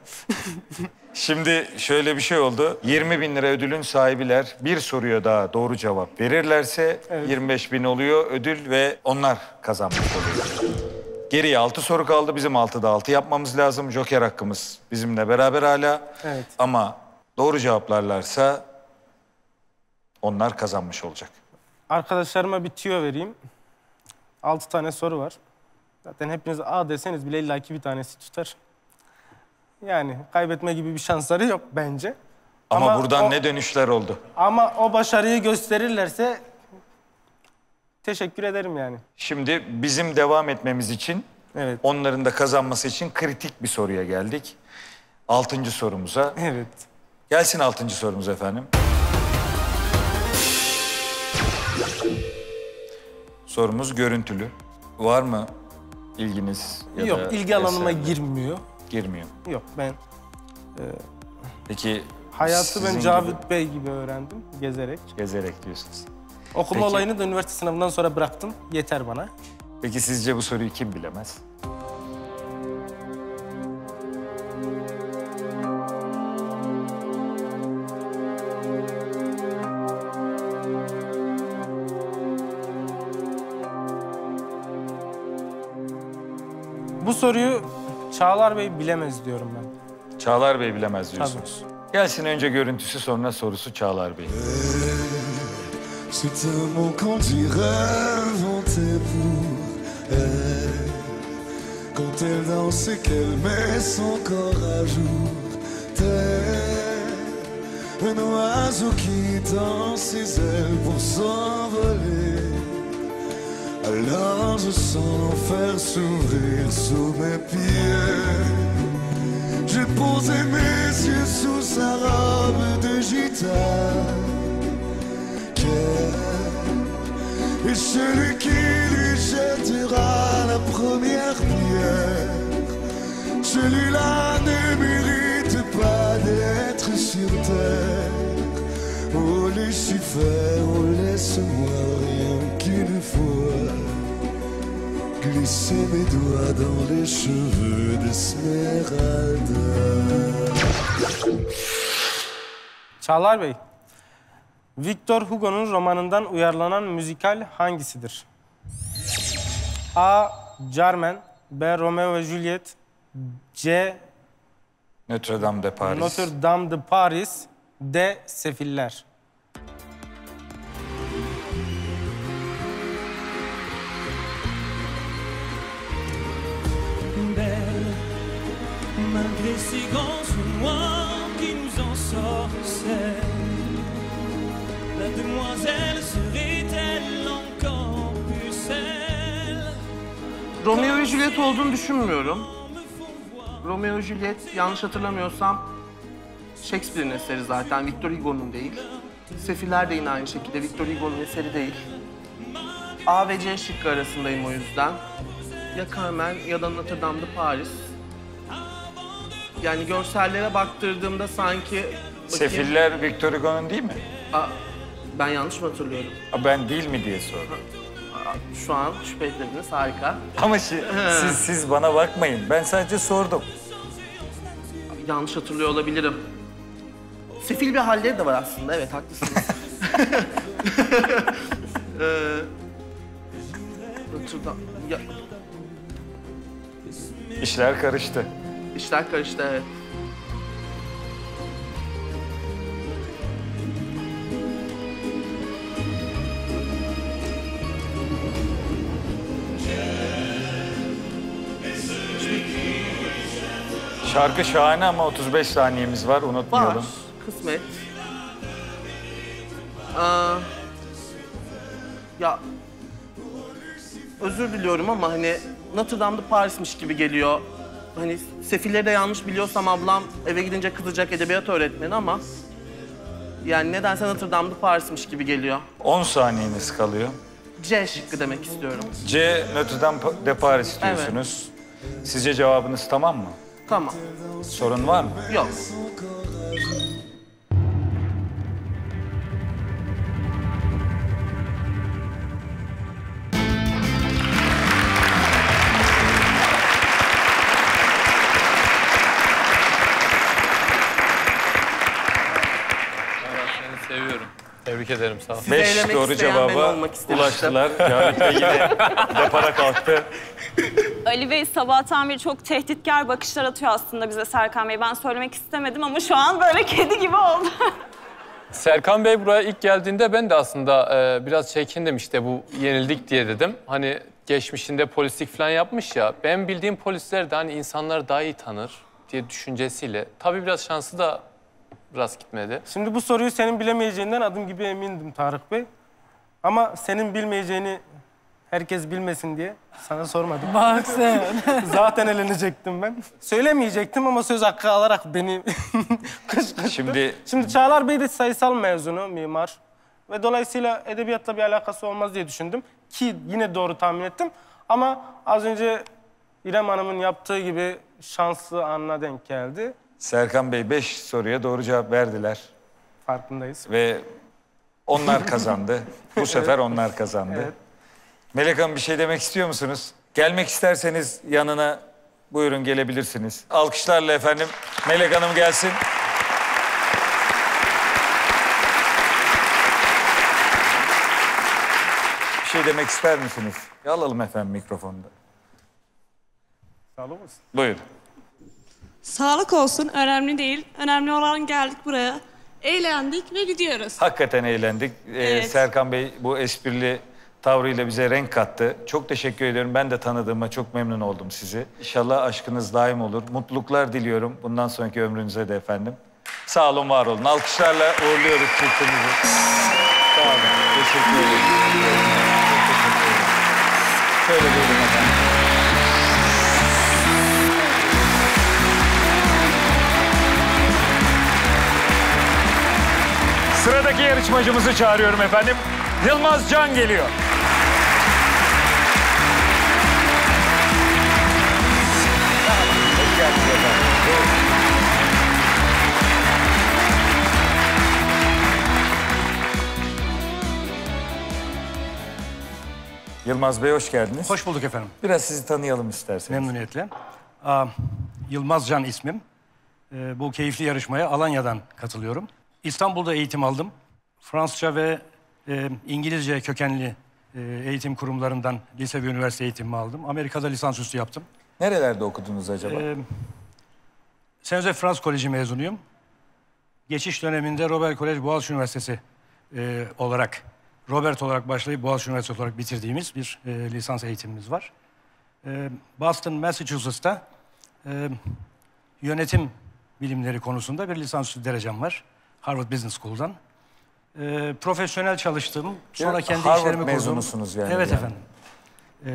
Şimdi şöyle bir şey oldu. 20 bin lira ödülün sahibiler bir soruya daha doğru cevap verirlerse 25 bin oluyor ödül ve onlar kazanmış oluyor. Geriye 6 soru kaldı. Bizim 6'da 6 yapmamız lazım. Joker hakkımız bizimle beraber hala. Evet. Ama doğru cevaplarlarsa onlar kazanmış olacak. Arkadaşlarıma bir tüyo vereyim. 6 tane soru var. Zaten hepiniz A deseniz bile illaki bir tanesi tutar. Yani kaybetme gibi bir şansları yok bence. Ama, Ama buradan o- ne dönüşler oldu. Ama o başarıyı gösterirlerse teşekkür ederim yani. Şimdi bizim devam etmemiz için, Evet. onların da kazanması için kritik bir soruya geldik. Altıncı sorumuza. Evet. Gelsin altıncı sorumuz efendim. Sorumuz görüntülü. Var mı ilginiz ya da Yok ilgi alanıma eserler? girmiyor. Girmiyor. Yok ben Peki hayatı ben Cavit gibi Bey gibi öğrendim gezerek. gezerek diyorsunuz. Okuma Peki. olayını da üniversite sınavından sonra bıraktım. Yeter bana. Peki sizce bu soruyu kim bilemez? Bu soruyu Çağlar Bey bilemez diyorum ben. Çağlar Bey bilemez diyorsunuz. Gelsin önce görüntüsü sonra sorusu Çağlar Bey. C'est un mot qu'on dirait inventé pour elle. Quand elle danse et qu'elle met son corps à jour. Tel un oiseau qui tend ses ailes pour s'envoler. Alors je sens l'enfer s'ouvrir sous mes pieds. J'ai posé mes yeux sous sa robe de gitane. Et celui qui lui jettera la première pierre, celui-là ne mérite pas d'être sur terre. Oh Lucifer, oh laisse-moi rien qu'une fois glisser mes doigts dans les cheveux d'Esmeralda. Çağlar Bey, Victor Hugo'nun romanından uyarlanan müzikal hangisidir? A. Carmen B. Romeo ve Juliet C. Notre Dame de Paris. Notre Dame de Paris D. Sefiller malgré ces yeux noirs qui nous ensorcellent. La demoiselle serait-elle encore pucelle Romeo ve Juliet olduğunu düşünmüyorum. Romeo ve Juliet yanlış hatırlamıyorsam Shakespeare'in eseri zaten, Victor Hugo'nun değil. Sefiller de yine aynı şekilde Victor Hugo'nun eseri değil. A ve C şıkkı arasındayım o yüzden. Ya Carmen ya da Notre Dame de Paris. Yani görsellere baktırdığımda sanki... bakayım- Sefiller Victor Hugo'nun değil mi? Aa, ben yanlış mı hatırlıyorum? Ha, Ben değil mi diye sordum. Aa, Şu an şüphe etmediniz, harika. Ama şi- siz, siz bana bakmayın. Ben sadece sordum. Yanlış hatırlıyor olabilirim. Sefil bir halleri de var aslında, evet haklısınız. ee, Notre Dame- ya, İşler karıştı. İşler karıştı. Şarkı şahane ama 35 saniyemiz var Var, unutmayalım. kısmet. Aa, ya özür diliyorum ama hani Notre Dame'da Paris'miş gibi geliyor. Hani sefilleri de yanlış biliyorsam ablam eve gidince kızacak edebiyat öğretmeni ama... Yani nedense Notre Dame'da Paris'miş gibi geliyor. 10 saniyeniz kalıyor. C şıkkı demek istiyorum. C. Notre Dame de Paris diyorsunuz. Sizce cevabınız tamam mı? Tamam. Sorun var mı? Yok. Tebrik ederim sağ ol. Sizi Beş eylemek doğru isteyen ben cevaba olmak istemiştim. ulaştılar. Cavit Bey yine depara kalktı. Ali Bey sabahtan beri çok tehditkar bakışlar atıyor aslında bize Serkan Bey. Ben söylemek istemedim ama şu an böyle kedi gibi oldu. Serkan Bey buraya ilk geldiğinde ben de aslında e, biraz çekindim işte bu yenildik diye dedim. Hani geçmişinde polislik falan yapmış ya. Ben bildiğim polisler de hani insanları daha iyi tanır diye düşüncesiyle. Tabii biraz şansı da biraz gitmedi. Şimdi bu soruyu senin bilemeyeceğinden adım gibi emindim Tarık Bey. Ama senin bilmeyeceğini herkes bilmesin diye sana sormadım. Bak sen. Zaten elenecektim ben. Söylemeyecektim ama söz hakkı alarak beni kışkırttı. Şimdi Şimdi Çağlar Bey de sayısal mezunu, mimar. Ve dolayısıyla edebiyatla bir alakası olmaz diye düşündüm. Ki yine doğru tahmin ettim. Ama az önce İrem Hanım'ın yaptığı gibi şanslı anına denk geldi. Serkan Bey 5 soruya doğru cevap verdiler. Farkındayız. Ve onlar kazandı. Bu sefer onlar kazandı. Evet. Melek Hanım bir şey demek istiyor musunuz? Gelmek isterseniz yanına buyurun gelebilirsiniz. Alkışlarla efendim Melek Hanım gelsin. Bir şey demek ister misiniz? Alalım efendim mikrofonu da. Sağ olun. Buyurun. Sağlık olsun önemli değil. Önemli olan geldik buraya. Eğlendik ve gidiyoruz. Hakikaten eğlendik. Ee, Evet. Serkan Bey bu esprili tavrıyla bize renk kattı. Çok teşekkür ediyorum. Ben de tanıdığıma çok memnun oldum sizi. İnşallah aşkınız daim olur. Mutluluklar diliyorum bundan sonraki ömrünüze de efendim. Sağ olun, var olun. Alkışlarla uğurluyoruz çiftimizi. Sağ olun. Teşekkür ederim. Çok teşekkür ederim. Şöyle buyurun Sıradaki yarışmacımızı çağırıyorum efendim. Yılmaz Can geliyor. Yılmaz Bey hoş geldiniz. Hoş bulduk efendim. Biraz sizi tanıyalım isterseniz. Memnuniyetle. Aa, Yılmaz Can ismim. Ee, bu keyifli yarışmaya Alanya'dan katılıyorum. İstanbul'da eğitim aldım. Fransızca ve e, İngilizce kökenli e, eğitim kurumlarından lise ve üniversite eğitimimi aldım. Amerika'da lisansüstü yaptım. Nerelerde okudunuz acaba? Ee, Joseph Frans Koleji mezunuyum. Geçiş döneminde Robert Kolej Boğaziçi Üniversitesi e, olarak, Robert olarak başlayıp Boğaziçi Üniversitesi olarak bitirdiğimiz bir e, lisans eğitimimiz var. E, Boston, Massachusetts'ta e, yönetim bilimleri konusunda bir lisansüstü derecem var. Harvard Business School'dan. E, profesyonel çalıştım. Sonra kendi Harvard işlerimi kurdum. mezunusunuz yani Evet yani. efendim. E,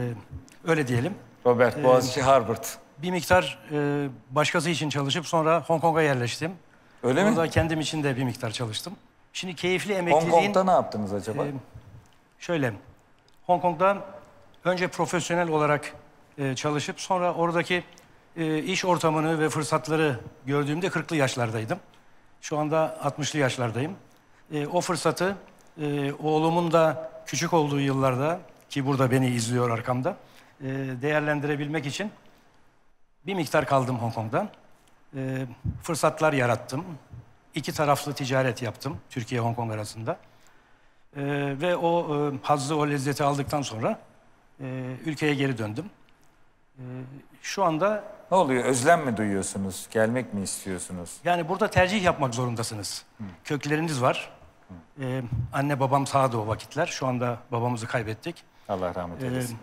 öyle diyelim. Robert Ee, Boğaziçi Harvard. Bir miktar e, başkası için çalışıp sonra Hong Kong'a yerleştim. Öyle mi? Orada kendim için de bir miktar çalıştım. Şimdi keyifli Hong emekliliğin... Kong'da ne yaptınız acaba? e, şöyle, Hong Kong'da önce profesyonel olarak e, çalışıp sonra oradaki e, iş ortamını ve fırsatları gördüğümde 40'lı yaşlardaydım. Şu anda 60'lı yaşlardayım. E, o fırsatı e, oğlumun da küçük olduğu yıllarda ki burada beni izliyor arkamda e, değerlendirebilmek için bir miktar kaldım Hong Kong'da. E, fırsatlar yarattım. İki taraflı ticaret yaptım Türkiye Hong Kong arasında. E, ve o e, hazzı, o lezzeti aldıktan sonra e, ülkeye geri döndüm. E, şu anda Ne oluyor? Özlem mi duyuyorsunuz? Gelmek mi istiyorsunuz? yani burada tercih yapmak zorundasınız. Kökleriniz var. E, anne babam sağdı o vakitler. Şu anda babamızı kaybettik. Allah rahmet Ee, eylesin.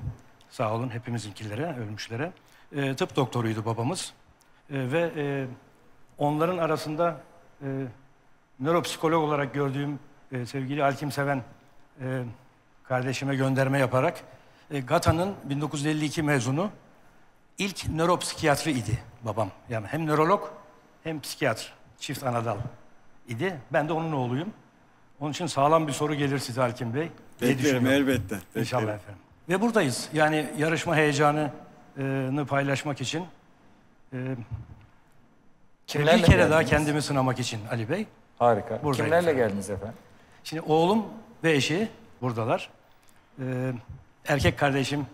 sağ olun hepimizinkilere, ölmüşlere. Ee, tıp doktoruydu babamız. Ee, ve e, onların arasında e, nöropsikolog olarak gördüğüm e, sevgili Alkim Seven e, kardeşime gönderme yaparak E, GATA'nın 1952 mezunu ilk nöropsikiyatri idi babam. Yani hem nörolog hem psikiyatr. Çift anadal idi. Ben de onun oğluyum. Onun için sağlam bir soru gelir size Halkim Bey. Beklerim elbette. İnşallah beklerim. efendim. Ve buradayız. Yani yarışma heyecanını paylaşmak için. e, Kimlerle bir kere daha geldiniz? kendimi sınamak için Ali Bey. Harika. Buradayım Kimlerle efendim. geldiniz efendim? Şimdi oğlum ve eşi buradalar. Ee, erkek kardeşim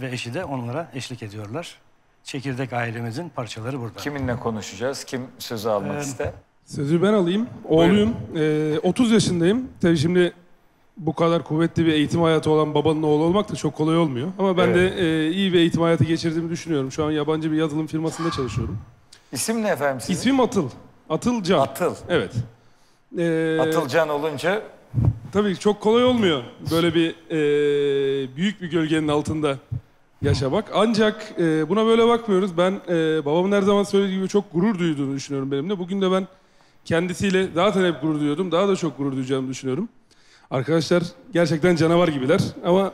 ve eşi de onlara eşlik ediyorlar. Çekirdek ailemizin parçaları burada. Kiminle konuşacağız? Kim sözü almak Ee, ister? Sözü ben alayım. Oğluyum. Ee, 30 yaşındayım. Tabii şimdi bu kadar kuvvetli bir eğitim hayatı olan babanın oğlu olmak da çok kolay olmuyor. Ama ben Evet. de e, iyi bir eğitim hayatı geçirdiğimi düşünüyorum. Şu an yabancı bir yazılım firmasında çalışıyorum. İsim ne efendim sizin? İsmim Atıl. Atıl Can. Atıl. Evet. Ee, Atılcan olunca Tabii çok kolay olmuyor böyle bir e, büyük bir gölgenin altında yaşamak. Ancak e, buna böyle bakmıyoruz. Ben e, babamın her zaman söylediği gibi çok gurur duyduğunu düşünüyorum benimle. Bugün de ben kendisiyle zaten hep gurur duyuyordum. Daha da çok gurur duyacağımı düşünüyorum. Arkadaşlar gerçekten canavar gibiler ama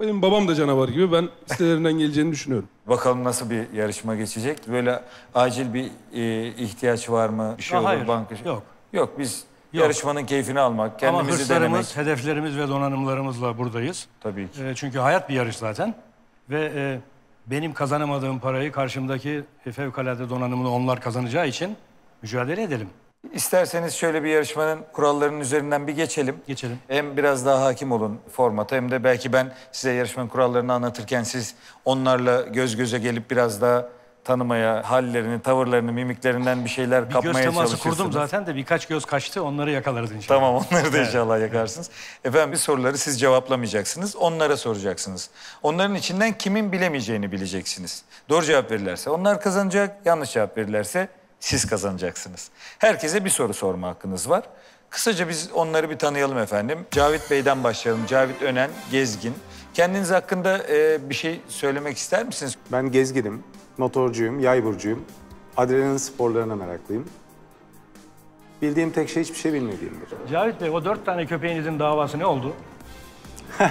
benim babam da canavar gibi. Ben sitelerinden geleceğini düşünüyorum. bakalım nasıl bir yarışma geçecek. Böyle acil bir e, ihtiyaç var mı? Bir şey olur hayır, banka. yok. Yok biz Yok. yarışmanın keyfini almak, Ama kendimizi hırslarımız, denemek. hedeflerimiz ve donanımlarımızla buradayız. Tabii ki. Ee, çünkü hayat bir yarış zaten. Ve e, benim kazanamadığım parayı karşımdaki e, fevkalade donanımını onlar kazanacağı için mücadele edelim. İsterseniz şöyle bir yarışmanın kurallarının üzerinden bir geçelim. Geçelim. Hem biraz daha hakim olun formata hem de belki ben size yarışmanın kurallarını anlatırken siz onlarla göz göze gelip biraz daha tanımaya, hallerini, tavırlarını, mimiklerinden bir şeyler Bir göz kapmaya teması çalışırsınız. kurdum zaten de birkaç göz kaçtı onları yakalarız inşallah. Tamam onları da Evet. inşallah yakarsınız. Efendim bir soruları siz cevaplamayacaksınız. Onlara soracaksınız. Onların içinden kimin bilemeyeceğini bileceksiniz. Doğru cevap verirlerse onlar kazanacak. Yanlış cevap verirlerse siz kazanacaksınız. Herkese bir soru sorma hakkınız var. Kısaca biz onları bir tanıyalım efendim. Cavit Bey'den başlayalım. Cavit Önen, Gezgin. Kendiniz hakkında e, bir şey söylemek ister misiniz? Ben gezginim, motorcuyum, yay burcuyum. Adrenalin sporlarına meraklıyım. Bildiğim tek şey hiçbir şey bilmediğimdir. Cavit Bey o dört tane köpeğinizin davası ne oldu?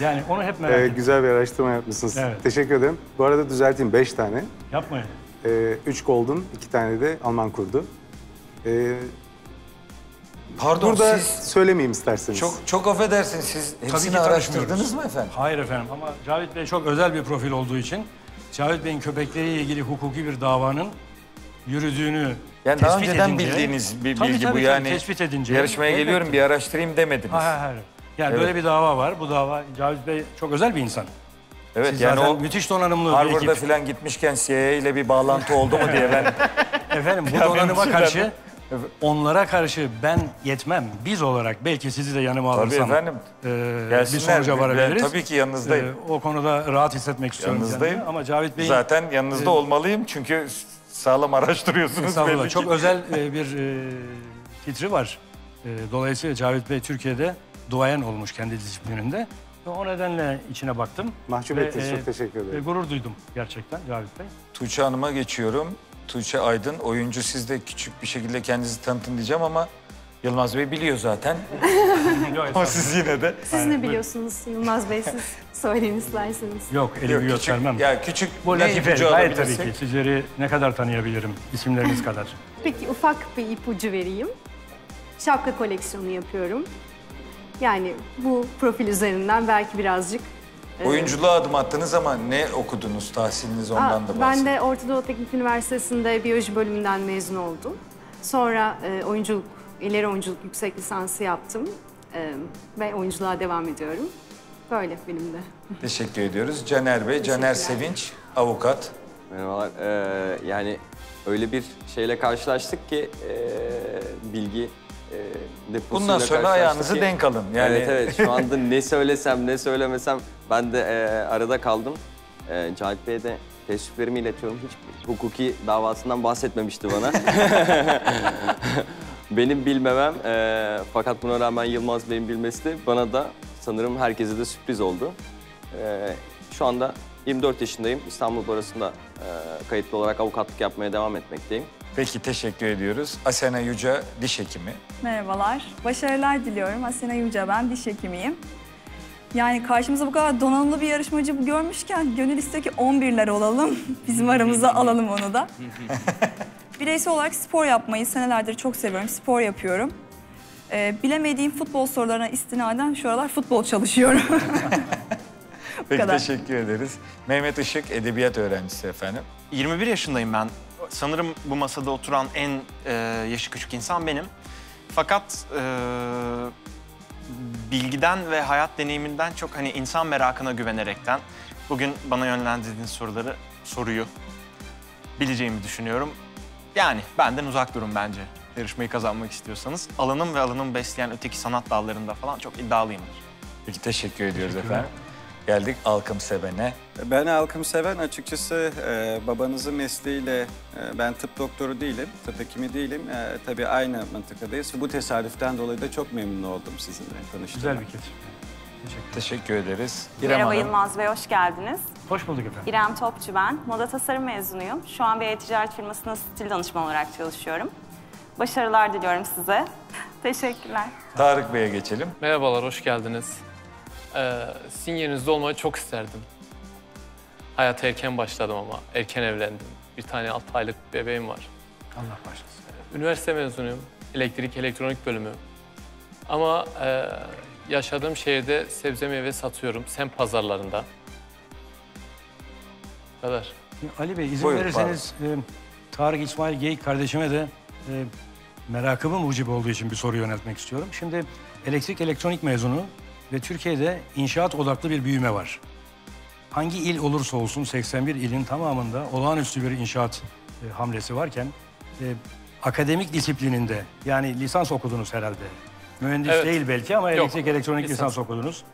yani onu hep merak Ee, ettim. güzel bir araştırma yapmışsınız. Evet. Teşekkür ederim. Bu arada düzelteyim, beş tane. Yapmayın. Ee, üç Golden, iki tane de Alman kurdu. Ee, Pardon burada siz söylemeyeyim isterseniz. çok çok affedersiniz siz Tabii hepsini araştırdınız mı efendim? Hayır efendim ama Cavit Bey çok özel bir profil olduğu için Cavit Bey'in köpekleriyle ilgili hukuki bir davanın yürüdüğünü Yani daha tespit önceden edince- bildiğiniz bir Tabii, bilgi tabii, bu yani. tespit edince. Yarışmaya Elbette. geliyorum bir araştırayım demediniz. Hayır hayır. Yani Evet. böyle bir dava var. Bu dava Cavit Bey çok özel bir insan. Evet Siz yani zaten o müthiş donanımlı bir Harvard'da ekip. falan gitmişken CIA ile bir bağlantı oldu mu diye ben Efendim bu donanıma karşı onlara karşı ben yetmem. Biz olarak belki sizi de yanıma Tabii alırsam efendim. e, bir Gelsinler. sonuca Ben varabiliriz. tabii ki yanınızdayım. E, o konuda rahat hissetmek istiyorum. yanınızdayım. kendimi. Ama Cavit Bey Zaten yanınızda e, olmalıyım çünkü sağlam araştırıyorsunuz belli Çok ki. özel e, bir e, titri var. E, dolayısıyla Cavit Bey Türkiye'de duayen olmuş kendi disiplininde. Ve o nedenle içine baktım. Mahcup Ve, ettiniz, e, çok teşekkür ederim. e, gurur duydum gerçekten Cavit Bey. Tuğçe Hanım'a geçiyorum. Tuğçe Aydın, oyuncu siz de küçük bir şekilde kendinizi tanıtın diyeceğim ama Yılmaz Bey biliyor zaten. ama siz yine de. Siz ne biliyorsunuz Yılmaz Bey? Siz söyleyin isterseniz. Yok elimi Yok, küçük- göstermem. ya küçük Bu latife gayet tabii ki. Sizleri ne kadar tanıyabilirim isimleriniz kadar. Peki ufak bir ipucu vereyim. Şapka koleksiyonu yapıyorum. Yani bu profil üzerinden belki birazcık... e, Oyunculuğa adım attınız ama ne okudunuz? Tahsiliniz ondan Aa, da bahsedin. Ben de Orta Doğu Teknik Üniversitesi'nde biyoloji bölümünden mezun oldum. Sonra e, oyunculuk, ileri oyunculuk yüksek lisansı yaptım. E, ve oyunculuğa devam ediyorum. Böyle benim de. Teşekkür ediyoruz. Caner Bey, Caner Sevinç, avukat. Merhabalar. Ee, yani öyle bir şeyle karşılaştık ki ee, bilgi deposuyla Bundan sonra ayağınızı ki- denk alın. Yani- Evet evet şu anda ne söylesem ne söylemesem ben de ee, arada kaldım. Ee, Cahit Bey'e de teessüflerimi iletiyorum. Hiç hukuki davasından bahsetmemişti bana. Benim bilmemem ee, fakat buna rağmen Yılmaz Bey'in bilmesi de bana da sanırım herkese de sürpriz oldu. Ee, şu anda 24 yaşındayım. İstanbul Barosu'nda ee, kayıtlı olarak avukatlık yapmaya devam etmekteyim. Peki teşekkür ediyoruz. Asena Yüce diş hekimi. Merhabalar. Başarılar diliyorum. Asena Yüce ben, diş hekimiyim. Yani karşımıza bu kadar donanımlı bir yarışmacı görmüşken gönül istiyor ki 11'ler olalım. Bizim aramıza alalım onu da. Bireysel olarak spor yapmayı senelerdir çok seviyorum. Spor yapıyorum. Ee, bilemediğim futbol sorularına istinaden şu aralar futbol çalışıyorum. Peki kadar. teşekkür ederiz. Mehmet Işık edebiyat öğrencisi efendim. 21 yaşındayım ben. Sanırım bu masada oturan en e, yaşı küçük insan benim. Fakat e, bilgiden ve hayat deneyiminden çok hani insan merakına güvenerekten bugün bana yönlendirdiğiniz soruları, soruyu bileceğimi düşünüyorum. Yani benden uzak durun bence yarışmayı kazanmak istiyorsanız. Alanım ve alanımı besleyen öteki sanat dallarında falan çok iddialıyımdır. Peki teşekkür ediyoruz efendim. Geldik Alkım Seven'e. Ben halkım seven açıkçası e, babanızın mesleğiyle e, ben tıp doktoru değilim, tıp hekimi değilim. E, tabii aynı mıntıkadayız. Bu tesadüften dolayı da çok memnun oldum sizinle tanıştığıma. Güzel bir. Teşekkür Teşekkür ederiz. İrem Merhaba Hanım. Yılmaz Bey, hoş geldiniz. Hoş bulduk efendim. İrem Topçu ben. Moda tasarım mezunuyum. Şu an bir e-ticaret firmasında stil danışman olarak çalışıyorum. Başarılar diliyorum size. Teşekkürler. Tarık Bey'e geçelim. Merhabalar, hoş geldiniz. Ee, sizin yerinizde olmayı çok isterdim. Hayata erken başladım ama erken evlendim. Bir tane 6 aylık bebeğim var. Allah başlasın. Üniversite mezunuyum. Elektrik elektronik bölümü. Ama e, yaşadığım şehirde sebze meyve satıyorum. Sem pazarlarında. Bu kadar. Ali Bey izin Buyurun, verirseniz e, Tarık İsmail Geyik kardeşime de e, merakımın mucibi olduğu için bir soru yöneltmek istiyorum. Şimdi elektrik elektronik mezunu ve Türkiye'de inşaat odaklı bir büyüme var. Hangi il olursa olsun 81 ilin tamamında olağanüstü bir inşaat e, hamlesi varken e, akademik disiplininde yani lisans okudunuz herhalde. Mühendis Evet. değil belki ama Yok, elektrik elektronik lisans. lisans. okudunuz.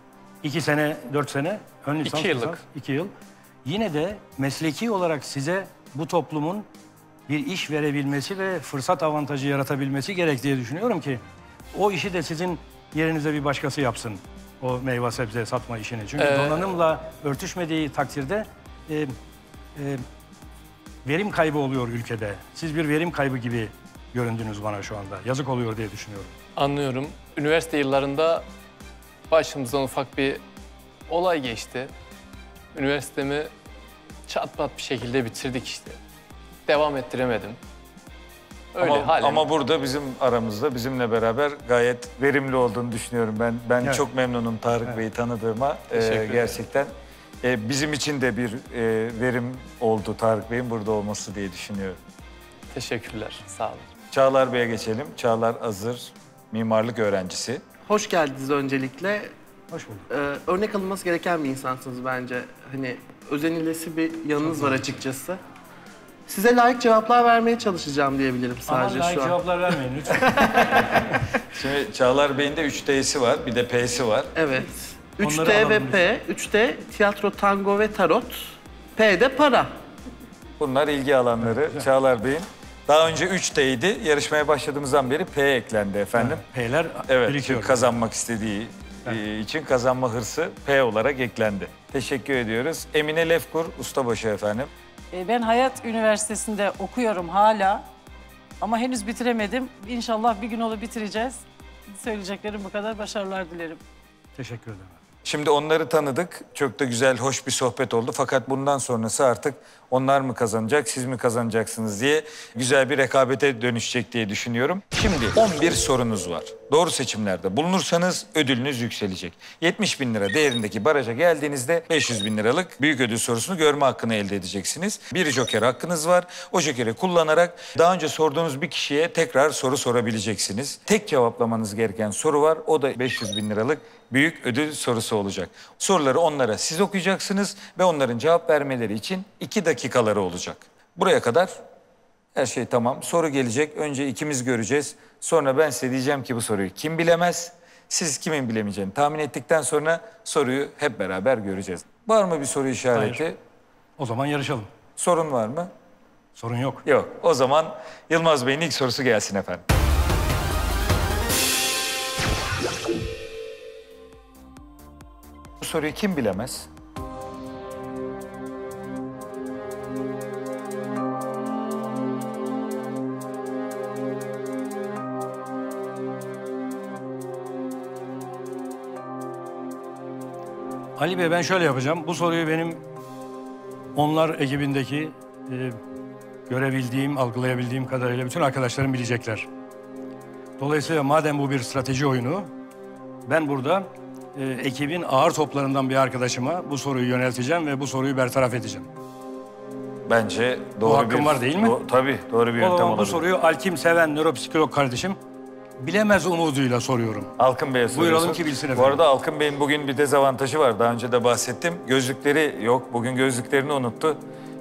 İki sene, dört sene ön lisans. İki yıllık. lisans, iki yıl. Yine de mesleki olarak size bu toplumun bir iş verebilmesi ve fırsat avantajı yaratabilmesi gerek diye düşünüyorum ki o işi de sizin yerinize bir başkası yapsın. O meyve sebze satma işini. Çünkü Ee, donanımla örtüşmediği takdirde e, e, verim kaybı oluyor ülkede. Siz bir verim kaybı gibi göründünüz bana şu anda. Yazık oluyor diye düşünüyorum. Anlıyorum. Üniversite yıllarında başımızdan ufak bir olay geçti. Üniversitemi çat pat bir şekilde bitirdik işte. Devam ettiremedim. Öyle ama, halen. ama burada bizim aramızda bizimle beraber gayet verimli olduğunu düşünüyorum. Ben ben Evet. çok memnunum Tarık Bey'i tanıdığıma. Ee, gerçekten e, bizim için de bir e, verim oldu Tarık Bey'in burada olması diye düşünüyorum. Teşekkürler. Sağ olun. Çağlar Bey'e geçelim. Çağlar Azır, mimarlık öğrencisi. Hoş geldiniz öncelikle. Hoş bulduk. Ee, örnek alınması gereken bir insansınız bence. Hani özenilesi bir yanınız var açıkçası. Size layık cevaplar vermeye çalışacağım diyebilirim sadece Aman şu an. cevaplar vermeyin lütfen. Şimdi Çağlar Bey'in de 3D'si var, bir de P'si var. Evet. Onları 3D ve alalım P. 3D tiyatro, tango ve tarot. P de para. Bunlar ilgi alanları Çağlar Bey'in. Daha önce 3D'ydi. Yarışmaya başladığımızdan beri P eklendi efendim. P'ler Evet, birikiyor. çünkü kazanmak istediği e, için kazanma hırsı P olarak eklendi. Teşekkür ediyoruz. Emine Lefkur, ustabaşı efendim. E, Ben Hayat Üniversitesi'nde okuyorum hala. Ama henüz bitiremedim. İnşallah bir gün onu bitireceğiz. Söyleyeceklerim bu kadar. Başarılar dilerim. Teşekkür ederim. Şimdi onları tanıdık. Çok da güzel, hoş bir sohbet oldu. Fakat bundan sonrası artık onlar mı kazanacak, siz mi kazanacaksınız diye güzel bir rekabete dönüşecek diye düşünüyorum. Şimdi 11 sorunuz var. Doğru seçimlerde bulunursanız ödülünüz yükselecek. 70 bin lira değerindeki baraja geldiğinizde 500 bin liralık büyük ödül sorusunu görme hakkını elde edeceksiniz. Bir joker hakkınız var. O jokeri kullanarak daha önce sorduğunuz bir kişiye tekrar soru sorabileceksiniz. Tek cevaplamanız gereken soru var. O da 500 bin liralık büyük ödül sorusu olacak. Soruları onlara siz okuyacaksınız ve onların cevap vermeleri için iki dakikaları olacak. Buraya kadar her şey tamam. Soru gelecek. Önce ikimiz göreceğiz. Sonra ben size diyeceğim ki bu soruyu kim bilemez? Siz kimin bilemeyeceğini tahmin ettikten sonra soruyu hep beraber göreceğiz. Var mı bir soru işareti? Hayır. O zaman yarışalım. Sorun var mı? Sorun yok. Yok. O zaman Yılmaz Bey'in ilk sorusu gelsin efendim. Bu soruyu kim bilemez? Ali Bey ben şöyle yapacağım. Bu soruyu benim onlar ekibindeki e, görebildiğim, algılayabildiğim kadarıyla bütün arkadaşlarım bilecekler. Dolayısıyla madem bu bir strateji oyunu, ben burada e, ekibin ağır toplarından bir arkadaşıma bu soruyu yönelteceğim ve bu soruyu bertaraf edeceğim. Bence Bu doğru hakkım bir... var değil mi? Do- tabii doğru bir O yöntem zaman bu olabilir. soruyu Alkim seven nöropsikolog kardeşim bilemez umuduyla soruyorum. Alkın Bey'e soruyorsun. Buyuralım ki bilsin Bu efendim. arada Alkın Bey'in bugün bir dezavantajı var. Daha önce de bahsettim. Gözlükleri yok. Bugün gözlüklerini unuttu.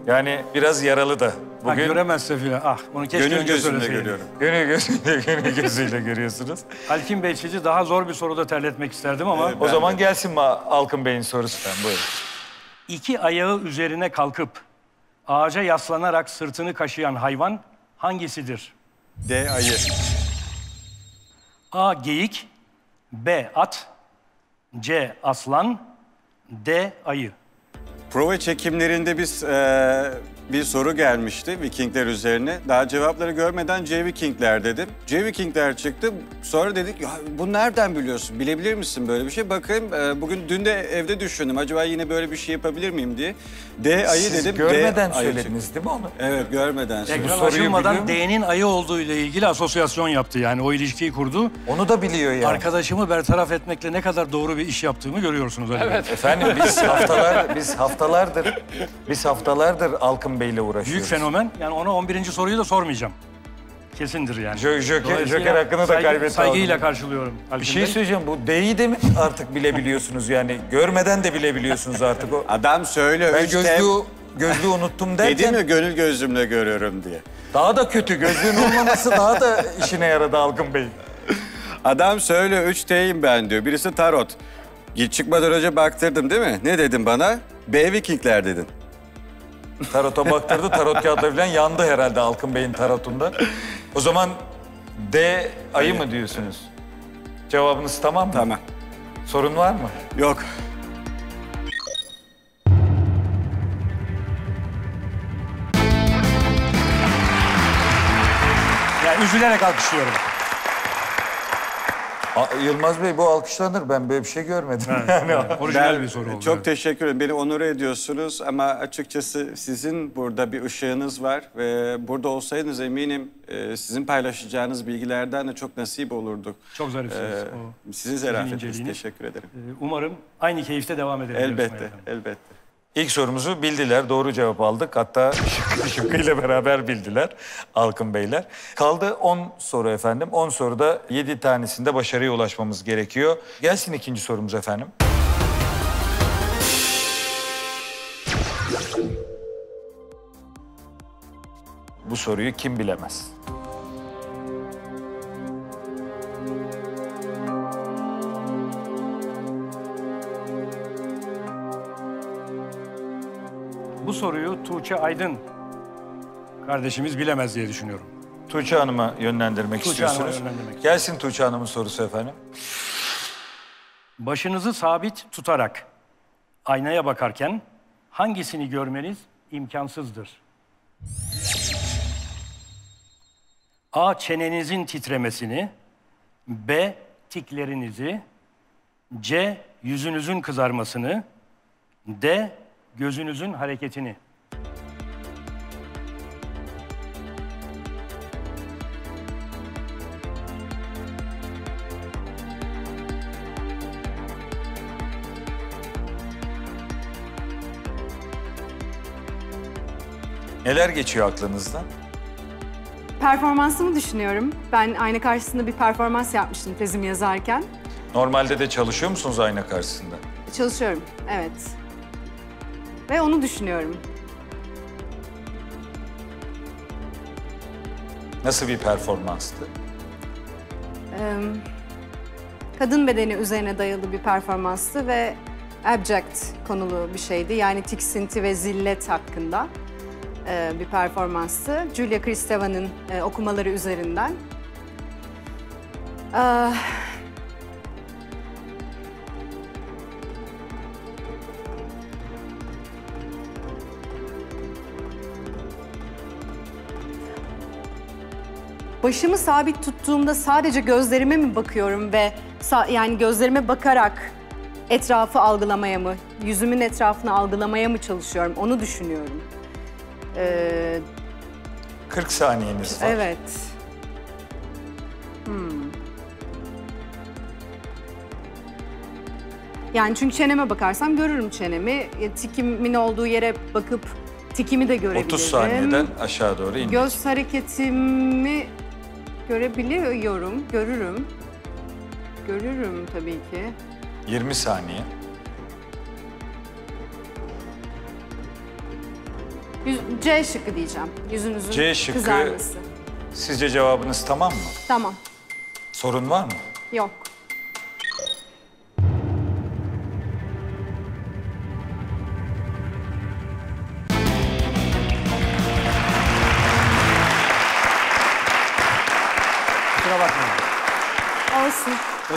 Yani biraz yaralı da. Ha, Bugün göremezse filan. Ah bunu keşke Gönül önce gözüyle görüyorum. Gönül gözüyle, gönül gözüyle görüyorsunuz. Alkim Bey sizi daha zor bir soruda terletmek isterdim ama... o zaman gelsin mi Alkın Bey'in sorusu ben buyurun. İki ayağı üzerine kalkıp ağaca yaslanarak sırtını kaşıyan hayvan hangisidir? D ayı. A. Geyik B. At C. Aslan D. Ayı Prova çekimlerinde biz e, bir soru gelmişti Vikingler üzerine. Daha cevapları görmeden C Vikingler dedim. C Vikingler çıktı. Sonra dedik ya bu nereden biliyorsun? Bilebilir misin böyle bir şey? Bakayım e, bugün dün de evde düşündüm. Acaba yine böyle bir şey yapabilir miyim diye. D ayı Siz dedim. görmeden D ayı söylediniz çıktı. değil mi onu? Evet görmeden. Ekran söyledim. açılmadan D'nin ayı olduğu ile ilgili asosyasyon yaptı yani o ilişkiyi kurdu. Onu da biliyor yani. Arkadaşımı bertaraf etmekle ne kadar doğru bir iş yaptığımı görüyorsunuz. Ali Bey. Efendim biz haftalar biz haftalardır biz haftalardır Alkın Bey'le uğraşıyoruz. Büyük fenomen. Yani ona 11. soruyu da sormayacağım. Kesindir yani. Jo- Joker, Joker hakkını da kaybetti. Saygıyla karşılıyorum. Bir Alkın şey Bey. söyleyeceğim. Bu D'yi de mi artık bilebiliyorsunuz yani? Görmeden de bilebiliyorsunuz artık o. Adam söyle. Ben gözlüğü, gözlüğü unuttum derken... Dedim ya gönül gözümle görüyorum diye. Daha da kötü. Gözlüğün olmaması daha da işine yaradı Alkın Bey. Adam söyle 3 T'yim ben diyor. Birisi tarot. Git çıkmadan önce baktırdım değil mi? Ne dedin bana? B Vikingler dedin. Tarota baktırdı. Tarot kağıtları falan yandı herhalde Alkın Bey'in tarotunda. O zaman D ayı mı diyorsunuz? Cevabınız tamam mı? Tamam. Sorun var mı? Yok. Yani üzülerek alkışlıyorum. A- Yılmaz Bey bu alkışlanır. Ben böyle bir şey görmedim. yani. Ben Çok teşekkür ederim. Beni onur ediyorsunuz ama açıkçası sizin burada bir ışığınız var ve burada olsaydınız eminim e, sizin paylaşacağınız bilgilerden de çok nasip olurduk. Çok zarifsiniz. Ee, O sizin zarafetiniz. Teşekkür ederim. Ee, Umarım aynı keyifte devam edelim. Elbette, elbette. İlk sorumuzu bildiler. Doğru cevap aldık. Hatta şıkkı şıkkıyla beraber bildiler Alkın Beyler. Kaldı 10 soru efendim. 10 soruda 7 tanesinde başarıya ulaşmamız gerekiyor. Gelsin ikinci sorumuz efendim. Bu soruyu kim bilemez? Bu soruyu Tuğçe Aydın kardeşimiz bilemez diye düşünüyorum. Tuğçe Hanım'a yönlendirmek Tuğçe Hanım'a istiyorsunuz. yönlendirmek Gelsin Tuğçe Hanım'ın sorusu efendim. Başınızı sabit tutarak aynaya bakarken hangisini görmeniz imkansızdır? A. Çenenizin titremesini B. Tiklerinizi C. Yüzünüzün kızarmasını D. Gözünüzün hareketini Neler geçiyor aklınızdan? Performansımı düşünüyorum. Ben ayna karşısında bir performans yapmıştım tezimi yazarken. Normalde de çalışıyor musunuz ayna karşısında? Çalışıyorum, evet. Ve onu düşünüyorum. Nasıl bir performanstı? Ee, kadın bedeni üzerine dayalı bir performanstı ve abject konulu bir şeydi. Yani tiksinti ve zillet hakkında e, bir performanstı. Julia Kristeva'nın e, okumaları üzerinden. Ee, başımı sabit tuttuğumda sadece gözlerime mi bakıyorum ve yani gözlerime bakarak etrafı algılamaya mı, yüzümün etrafını algılamaya mı çalışıyorum onu düşünüyorum. Ee, 40 saniyeniz var. evet. Hmm. Yani çünkü çeneme bakarsam görürüm çenemi. E, Tikimin olduğu yere bakıp tikimi de görebilirim. 30 saniyeden aşağı doğru in. Göz hareketimi görebiliyorum, görürüm. Görürüm tabii ki. 20 saniye. Yüz- C şıkkı diyeceğim. Yüzünüzün C şıkkı. kızarması. Sizce cevabınız tamam mı? Tamam. Sorun var mı? Yok.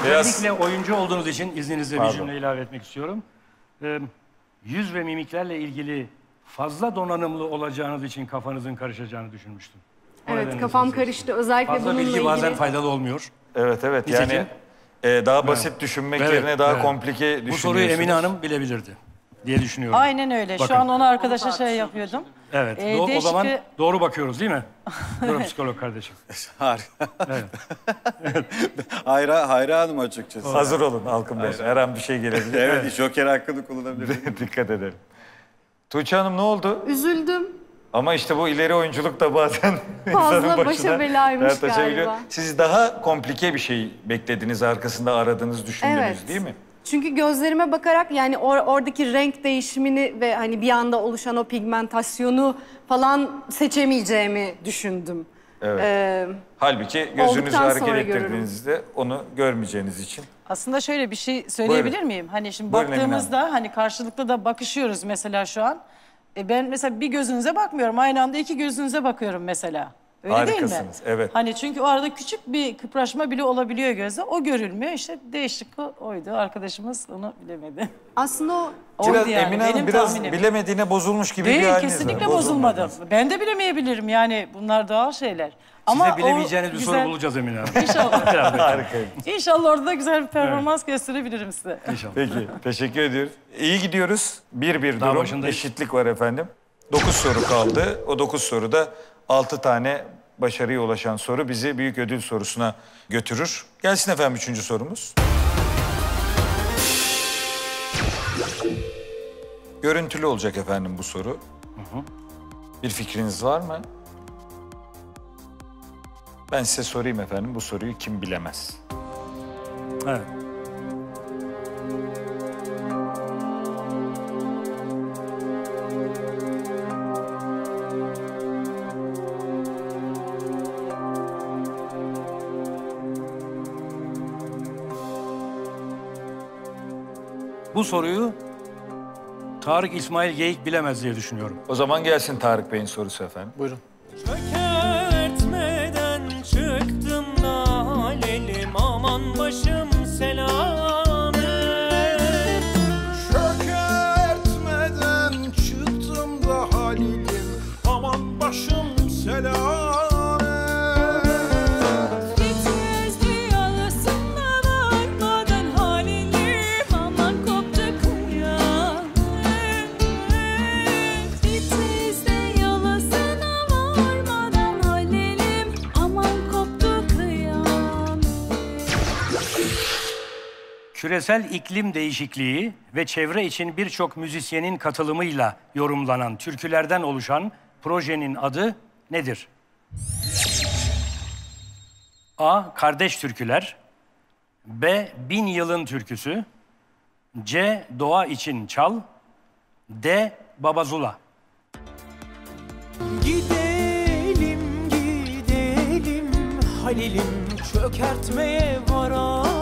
Özellikle oyuncu olduğunuz için izninizle bir Pardon. cümle ilave etmek istiyorum. Ee, yüz ve mimiklerle ilgili fazla donanımlı olacağınız için kafanızın karışacağını düşünmüştüm. O Evet nedenle kafam karıştı. Özellikle Fazla bununla bilgi ilgili. bazen faydalı olmuyor. Evet evet Nitekim- yani e, daha basit Evet. düşünmek Evet, yerine daha evet. komplike düşünüyorsunuz. Bu soruyu Emine Hanım bilebilirdi diye düşünüyorum. Aynen öyle. Bakın. Şu an ona arkadaşa şey yapıyordum. Evet. Ee, do- D o zaman doğru bakıyoruz değil mi? Doğru psikolog kardeşim. Harika. Evet. Hayra, hayranım açıkçası. Hazır olun Halkın Bey. Her an bir şey gelebilir. Evet, Joker hakkını kullanabilirim. Dikkat edelim. Tuğçe Hanım ne oldu? Üzüldüm. Ama işte bu ileri oyunculuk da bazen Fazla insanın başa başına belaymış dert açabiliyor. galiba. Siz daha komplike bir şey beklediniz, arkasında aradığınız, düşündünüz Evet. değil mi? Çünkü gözlerime bakarak yani or- oradaki renk değişimini ve hani bir anda oluşan o pigmentasyonu falan seçemeyeceğimi düşündüm. Evet. Ee, Halbuki gözünüzü hareket ettirdiğinizde onu görmeyeceğiniz için. Aslında şöyle bir şey söyleyebilir Buyurun. miyim? Hani şimdi Buyurun Emine baktığımızda hani karşılıklı da bakışıyoruz mesela şu an. E ben mesela bir gözünüze bakmıyorum. Aynı anda iki gözünüze bakıyorum mesela. Öyle değil mi? Harikasınız, evet. Hani çünkü o arada küçük bir kıpraşma bile olabiliyor gözde. O görülmüyor. İşte değişik oydu. Arkadaşımız onu bilemedi. aslında o Oldu Biraz yani, Emine Hanım benim biraz tahminim. bilemediğine bozulmuş gibi bir Değil, haliniz var. kesinlikle Bozulmadınız. bozulmadım. Ben de bilemeyebilirim yani bunlar doğal şeyler. Ama Size o bilemeyeceğiniz bir soru güzel- bulacağız Emine Hanım. İnşallah. Harika. İnşallah orada da güzel bir performans gösterebilirim size. Peki, teşekkür ediyoruz. İyi gidiyoruz. Bir bir Daha durum. başındayız. Eşitlik var efendim. Dokuz soru kaldı. O dokuz soruda altı tane başarıya ulaşan soru bizi büyük ödül sorusuna götürür. Gelsin efendim üçüncü sorumuz. Görüntülü olacak efendim bu soru. Bir fikriniz var mı? Ben size sorayım efendim bu soruyu kim bilemez? Evet. Bu soruyu Tarık İsmail Geyik bilemez diye düşünüyorum. O zaman gelsin Tarık Bey'in sorusu efendim. Buyurun. Çökertmeden Küresel iklim değişikliği ve çevre için birçok müzisyenin katılımıyla yorumlanan türkülerden oluşan projenin adı nedir? A. Kardeş Türküler B. Bin Yılın Türküsü C. Doğa için Çal D. Babazula Gidelim gidelim Halil'im çökertmeye varan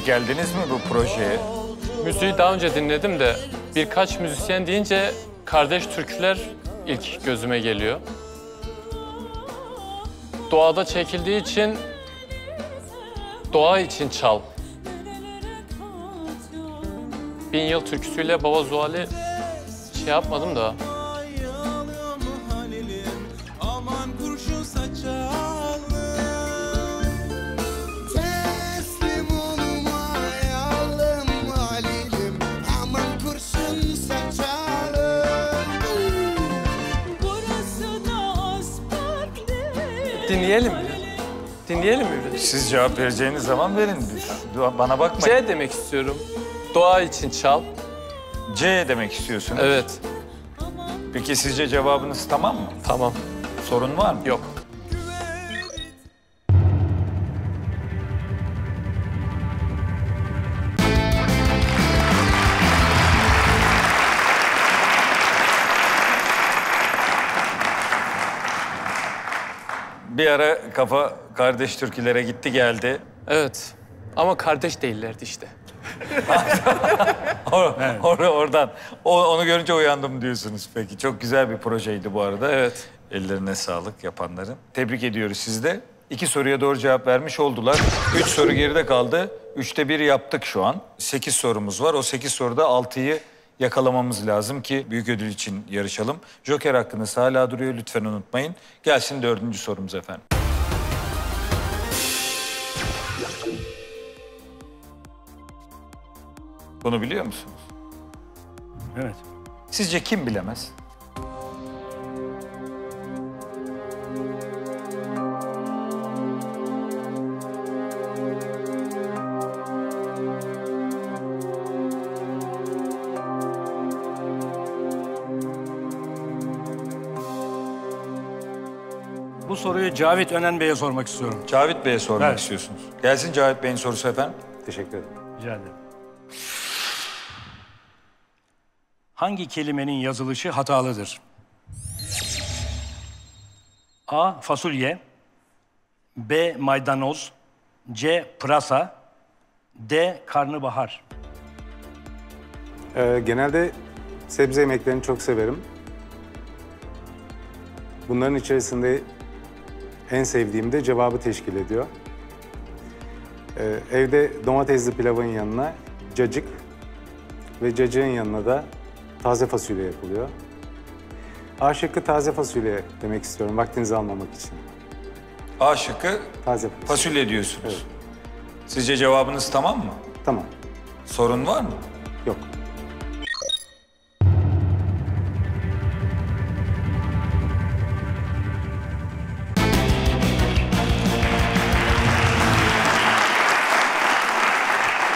Denk geldiniz mi bu projeye? Müziği daha önce dinledim de birkaç müzisyen deyince kardeş türküler ilk gözüme geliyor. Doğada çekildiği için doğa için çal. Bin yıl türküsüyle Baba Zuhal'i şey yapmadım da. Dinleyelim mi biraz? Siz cevap vereceğiniz zaman verin. Bana bakmayın. C demek istiyorum. Doğa için çal. C demek istiyorsunuz. Evet. Peki sizce cevabınız tamam mı? Tamam. Sorun var mı? Yok. Bir ara kafa kardeş türkülere gitti geldi. Evet. Ama kardeş değillerdi işte. Or- or- oradan. O, onu görünce uyandım diyorsunuz peki. Çok güzel bir projeydi bu arada. Evet. Ellerine sağlık yapanların. Tebrik ediyoruz siz de. İki soruya doğru cevap vermiş oldular. Üç soru geride kaldı. Üçte bir yaptık şu an. Sekiz sorumuz var. O sekiz soruda altıyı yakalamamız lazım ki büyük ödül için yarışalım. Joker hakkınız hala duruyor lütfen unutmayın. Gelsin dördüncü sorumuz efendim. Bunu biliyor musunuz? Evet. Sizce kim bilemez? Bu soruyu Cavit Önen Bey'e sormak istiyorum. Cavit Bey'e sormak Evet. istiyorsunuz. Gelsin Cavit Bey'in sorusu efendim. Teşekkür ederim. Rica ederim. Hangi kelimenin yazılışı hatalıdır? A. Fasulye B. Maydanoz C. Pırasa D. Karnabahar Ee, genelde sebze yemeklerini çok severim. Bunların içerisinde en sevdiğim de cevabı teşkil ediyor. Ee, evde domatesli pilavın yanına cacık ve cacığın yanına da taze fasulye yapılıyor. A şıkkı taze fasulye demek istiyorum vaktinizi almamak için. A şıkkı Taze fasulye. fasulye diyorsunuz. Sizce cevabınız tamam mı? Tamam. Sorun var mı? Yok.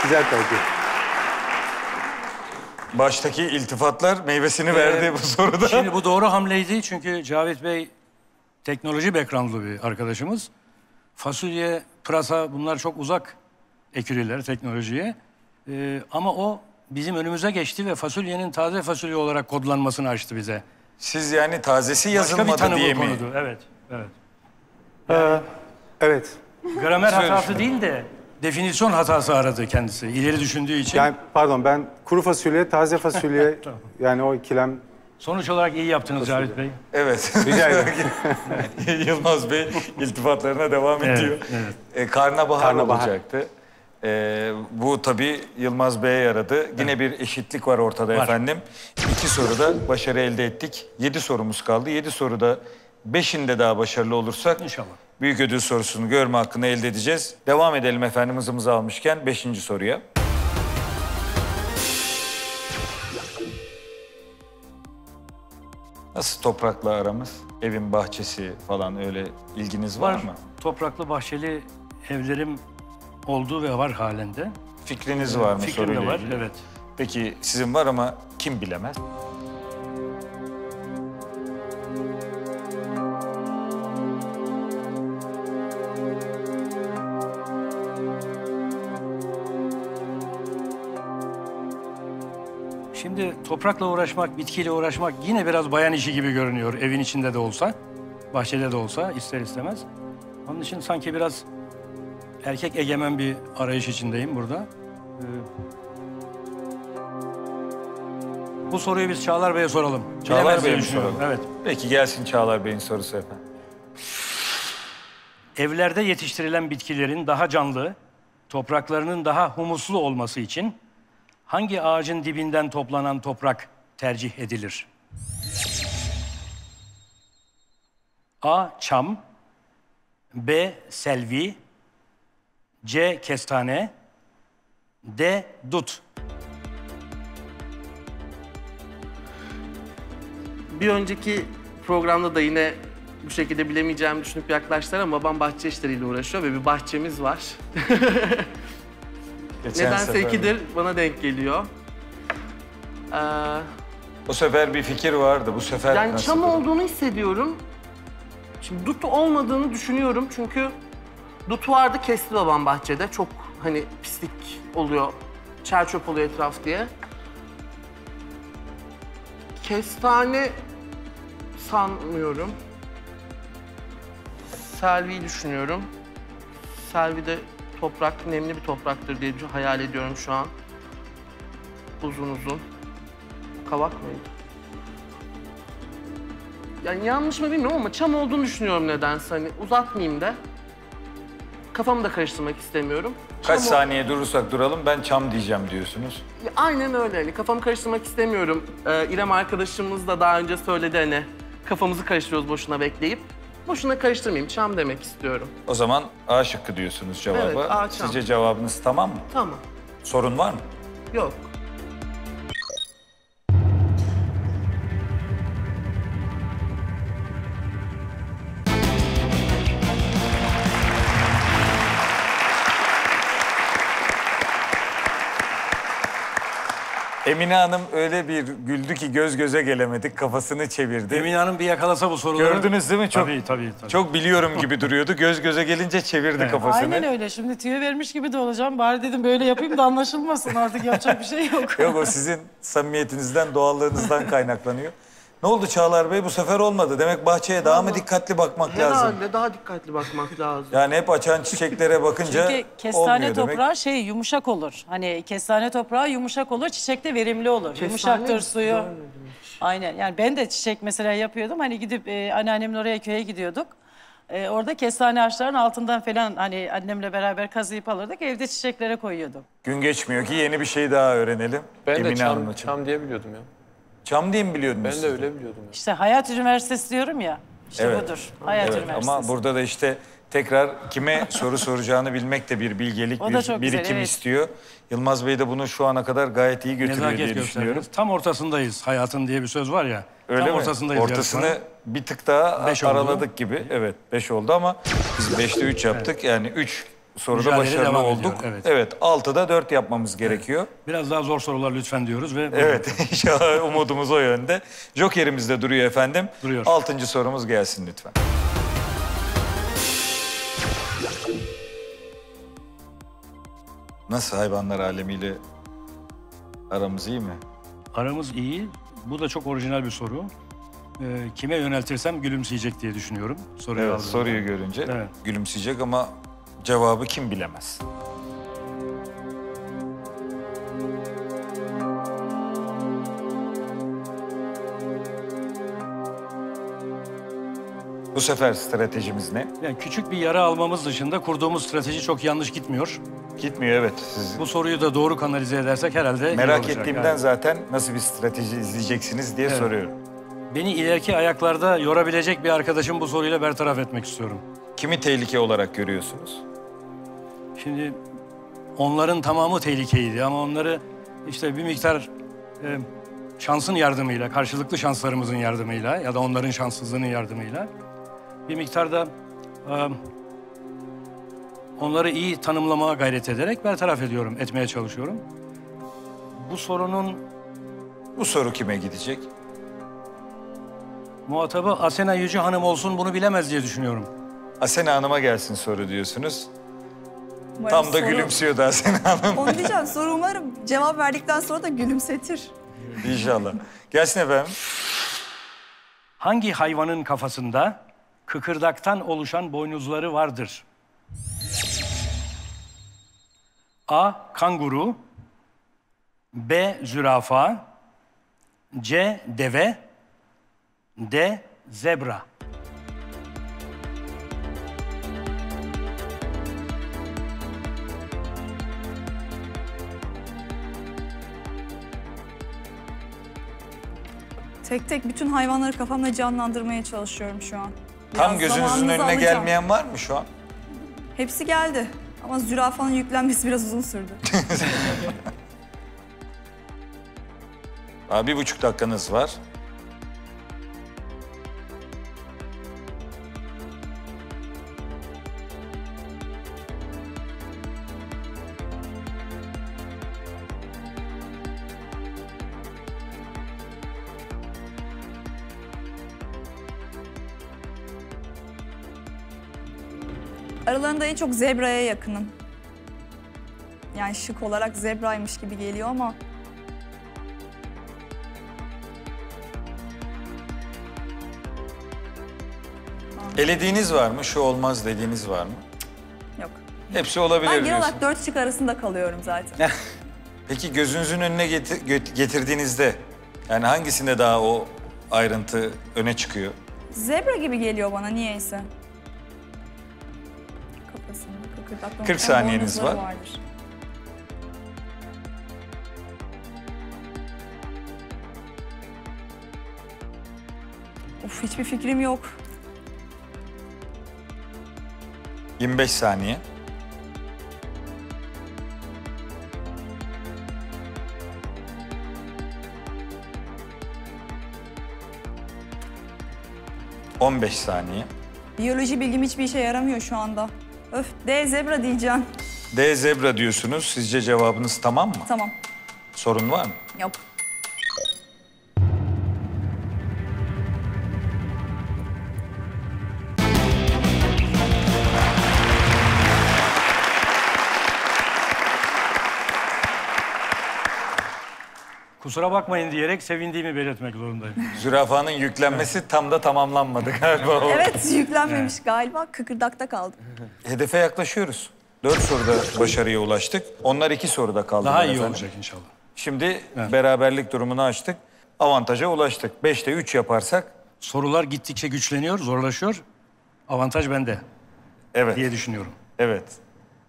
Güzel tercih. Baştaki iltifatlar meyvesini verdi bu soruda. Şimdi bu doğru hamleydi çünkü Cavit Bey teknoloji backgroundlu bir arkadaşımız. Fasulye, pırasa bunlar çok uzak eküriler teknolojiye. Ee, ama o bizim önümüze geçti ve fasulyenin taze fasulye olarak kodlanmasını açtı bize. Siz yani tazesi Başka bir yazılmadı tanım diye mi? konudu. Evet, evet. Ee, evet. Gramer hatası değil de definisyon hatası aradı kendisi. İleri düşündüğü için. Yani pardon ben kuru fasulye, taze fasulye yani o ikilem Sonuç olarak iyi yaptınız Cavit Bey. Evet. Rica ederim. Yılmaz Bey iltifatlarına devam Evet, ediyor. evet. E, karnabahar, Karnabahar. olacaktı. E, bu tabii Yılmaz Bey'e yaradı. Yine bir eşitlik var ortada Var. efendim. İki soruda başarı elde ettik. Yedi sorumuz kaldı. Yedi soruda beşinde daha başarılı olursak İnşallah. Büyük ödül sorusunu görme hakkını elde edeceğiz. Devam edelim efendim hızımızı almışken beşinci soruya. Nasıl toprakla aramız? Evin bahçesi falan öyle ilginiz var, mı? Topraklı bahçeli evlerim oldu ve var halinde. Fikriniz var mı Fikrim de soruyla var, ilgili? evet. Peki sizin var ama kim bilemez? Toprakla uğraşmak, bitkiyle uğraşmak yine biraz bayan işi gibi görünüyor evin içinde de olsa, bahçede de olsa ister istemez. Onun için sanki biraz erkek egemen bir arayış içindeyim burada. Ee, bu soruyu biz Çağlar Bey'e soralım. Çağlar Bilemez diye Bey'e mi düşünüyorum. soralım? Evet. Peki gelsin Çağlar Bey'in sorusu efendim. Evlerde yetiştirilen bitkilerin daha canlı, topraklarının daha humuslu olması için hangi ağacın dibinden toplanan toprak tercih edilir? A. Çam B. Selvi C. Kestane D. Dut Bir önceki programda da yine bu şekilde bilemeyeceğimi düşünüp yaklaştılar ama babam bahçe işleriyle uğraşıyor ve bir bahçemiz var. Geçen Nedense sefer- ikidir bana denk geliyor. Ee, O sefer bir fikir vardı. Bu sefer yani nasıl? çam olduğunu hissediyorum. Şimdi dut olmadığını düşünüyorum çünkü dut vardı kesti babam bahçede. Çok hani pislik oluyor, çer çöp oluyor etraf diye. Kestane sanmıyorum. Selvi'yi düşünüyorum. Selvi de toprak, nemli bir topraktır diye hayal ediyorum şu an. Uzun uzun. Kavak mıydı? Yani yanlış mı bilmiyorum ama çam olduğunu düşünüyorum nedense. Hani uzatmayayım da. Kafamı da karıştırmak istemiyorum. Kaç Çam saniye durursak duralım ben çam diyeceğim diyorsunuz. Ya Aynen öyle. Hani kafamı karıştırmak istemiyorum. Ee, İrem arkadaşımız da daha önce söyledi hani kafamızı karıştırıyoruz boşuna bekleyip. Boşuna karıştırmayayım. Çam demek istiyorum. O zaman A şıkkı diyorsunuz cevaba. Evet, A çam. Sizce cevabınız tamam mı? Tamam. Sorun var mı? Yok. Emine Hanım öyle bir güldü ki göz göze gelemedik. Kafasını çevirdi. Emine Hanım bir yakalasa bu soruları. Gördünüz değil mi? Çok, Tabii tabii. tabii. Çok biliyorum gibi duruyordu. Göz göze gelince çevirdi kafasını. Aynen öyle. Şimdi tüyo vermiş gibi de olacağım. Bari dedim böyle yapayım da anlaşılmasın artık yapacak bir şey yok. Yok o sizin samimiyetinizden, doğallığınızdan kaynaklanıyor. Ne oldu Çağlar Bey? Bu sefer olmadı. Demek bahçeye daha mı dikkatli bakmak lazım? Herhalde daha dikkatli bakmak lazım. Yani hep açan çiçeklere bakınca Çünkü kestane olmuyor demek. toprağı şey yumuşak olur. Hani kestane toprağı yumuşak olur, çiçek de verimli olur. Kestane Yumuşaktır mi? suyu. Görmedim Aynen. Yani ben de çiçek mesela yapıyordum. Hani gidip e, anneannemin oraya köye gidiyorduk. E, orada kestane ağaçlarının altından falan hani annemle beraber kazıyıp alırdık. Evde çiçeklere koyuyordum. Gün geçmiyor ki yeni bir şey daha öğrenelim. Ben de Emine çam, Hanım için. çam diye biliyordum ya. Çam diye mi biliyordunuz Ben de öyle biliyordum. Ya. İşte Hayat Üniversitesi diyorum ya. İşte Evet. budur. Hayat Evet, Üniversitesi. Ama burada da işte tekrar kime soru soracağını bilmek de bir bilgelik, O da bir çok güzel, birikim evet. istiyor. Yılmaz Bey de bunu şu ana kadar gayet iyi götürüyor Nezaket diye düşünüyorum. Tam ortasındayız. Hayatın diye bir söz var ya. Öyle tam mi? ortasındayız Ortasını yarışmanın. bir tık daha Beş oldu. araladık gibi. Evet, beş oldu ama biz beşte üç yaptık. Yani üç soruda Mücadele başarılı devam olduk. ediyor, evet. Evet, altıda dört yapmamız gerekiyor. Biraz daha zor sorular lütfen diyoruz ve Evet, inşallah umudumuz o yönde. Jokerimiz de duruyor efendim. Duruyor. Altıncı sorumuz gelsin lütfen. Nasıl hayvanlar alemiyle aramız iyi mi? aramız iyi. Bu da çok orijinal bir soru. Ee, kime yöneltirsem gülümseyecek diye düşünüyorum. Soruyu Evet, aldığımda. soruyu görünce Evet. gülümseyecek ama cevabı kim bilemez? Bu sefer stratejimiz ne? Yani küçük bir yara almamız dışında kurduğumuz strateji çok yanlış gitmiyor. Gitmiyor evet. Siz Bu soruyu da doğru kanalize edersek herhalde merak ettiğimden Yani zaten nasıl bir strateji izleyeceksiniz diye Evet. soruyorum. Beni ileriki ayaklarda yorabilecek bir arkadaşım bu soruyla bertaraf etmek istiyorum. Kimi tehlike olarak görüyorsunuz? Şimdi onların tamamı tehlikeydi ama onları işte bir miktar e, şansın yardımıyla, karşılıklı şanslarımızın yardımıyla ya da onların şanssızlığının yardımıyla bir miktar da e, onları iyi tanımlamaya gayret ederek bertaraf ediyorum, etmeye çalışıyorum. Bu sorunun Bu soru kime gidecek? muhatabı Asena Yüce Hanım olsun bunu bilemez diye düşünüyorum. Asena Hanım'a gelsin soru diyorsunuz. Umarım Tam da soru- gülümsüyordu Asena Hanım. Onu diyeceğim. Soru umarım cevap verdikten sonra da gülümsetir. İnşallah. Gelsin efendim. Hangi hayvanın kafasında kıkırdaktan oluşan boynuzları vardır? A. Kanguru B. Zürafa C. Deve D. Zebra Tek tek bütün hayvanları kafamda canlandırmaya çalışıyorum şu an. Tam Biraz gözünüzün zamanınızı önüne alacağım. gelmeyen var mı şu an? Hepsi geldi. Ama zürafanın yüklenmesi biraz uzun sürdü. Aa, bir buçuk dakikanız var. Aralarında en çok zebraya yakınım. Yani şık olarak zebraymış gibi geliyor ama Elediğiniz var mı? Şu olmaz dediğiniz var mı? yok. Hepsi olabilir Ben genel diyorsun. olarak dört şık arasında kalıyorum zaten. Peki gözünüzün önüne getirdiğinizde yani hangisinde daha o ayrıntı öne çıkıyor? Zebra gibi geliyor bana niyeyse. Kıkırdaklı 40 saniyeniz var. vardır. Uf hiçbir fikrim yok. 25 saniye. ...15 saniye. Biyoloji bilgim hiçbir işe yaramıyor şu anda. Öf D zebra diyeceğim. D zebra diyorsunuz. Sizce cevabınız tamam mı? Tamam. Sorun var mı? Yok. Kusura bakmayın diyerek sevindiğimi belirtmek zorundayım. Zürafanın yüklenmesi tam da tamamlanmadı galiba. Evet yüklenmemiş galiba. Kıkırdakta kaldım. Hedefe yaklaşıyoruz. Dört soruda başarıya ulaştık. Onlar iki soruda kaldı. Daha iyi olacak inşallah. Şimdi beraberlik durumunu açtık. Avantaja ulaştık. Beşte üç yaparsak... Sorular gittikçe güçleniyor, zorlaşıyor. Avantaj bende. Evet. Diye düşünüyorum. Evet.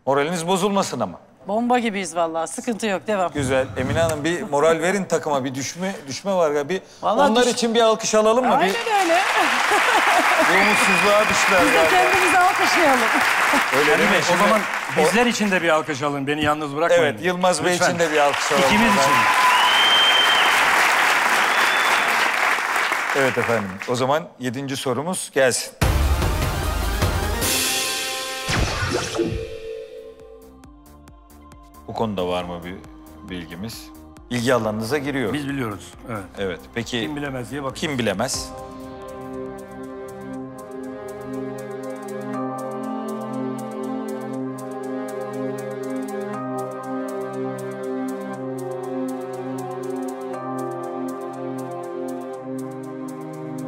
Moraliniz bozulmasın ama. Bomba gibiyiz vallahi. Sıkıntı yok. Devam. Güzel. Emine Hanım bir moral verin takıma. Bir düşme düşme var ya. Bir Vallahi onlar düş- için bir alkış alalım mı? Aynen Bir, öyle. bir umutsuzluğa düştüler Biz de galiba. kendimizi alkışlayalım. Öyle değil mi? o Şimdi- zaman bizler için de bir alkış alın. Beni yalnız bırakmayın. Evet, Yılmaz Bey Lütfen. için de bir alkış alalım. İkimiz Ben- için. Evet efendim. O zaman yedinci sorumuz gelsin. Bu konuda var mı bir bilgimiz? İlgi alanınıza giriyor. Biz biliyoruz. Evet. Evet. Peki Kim bilemez diye bak. kim bilemez?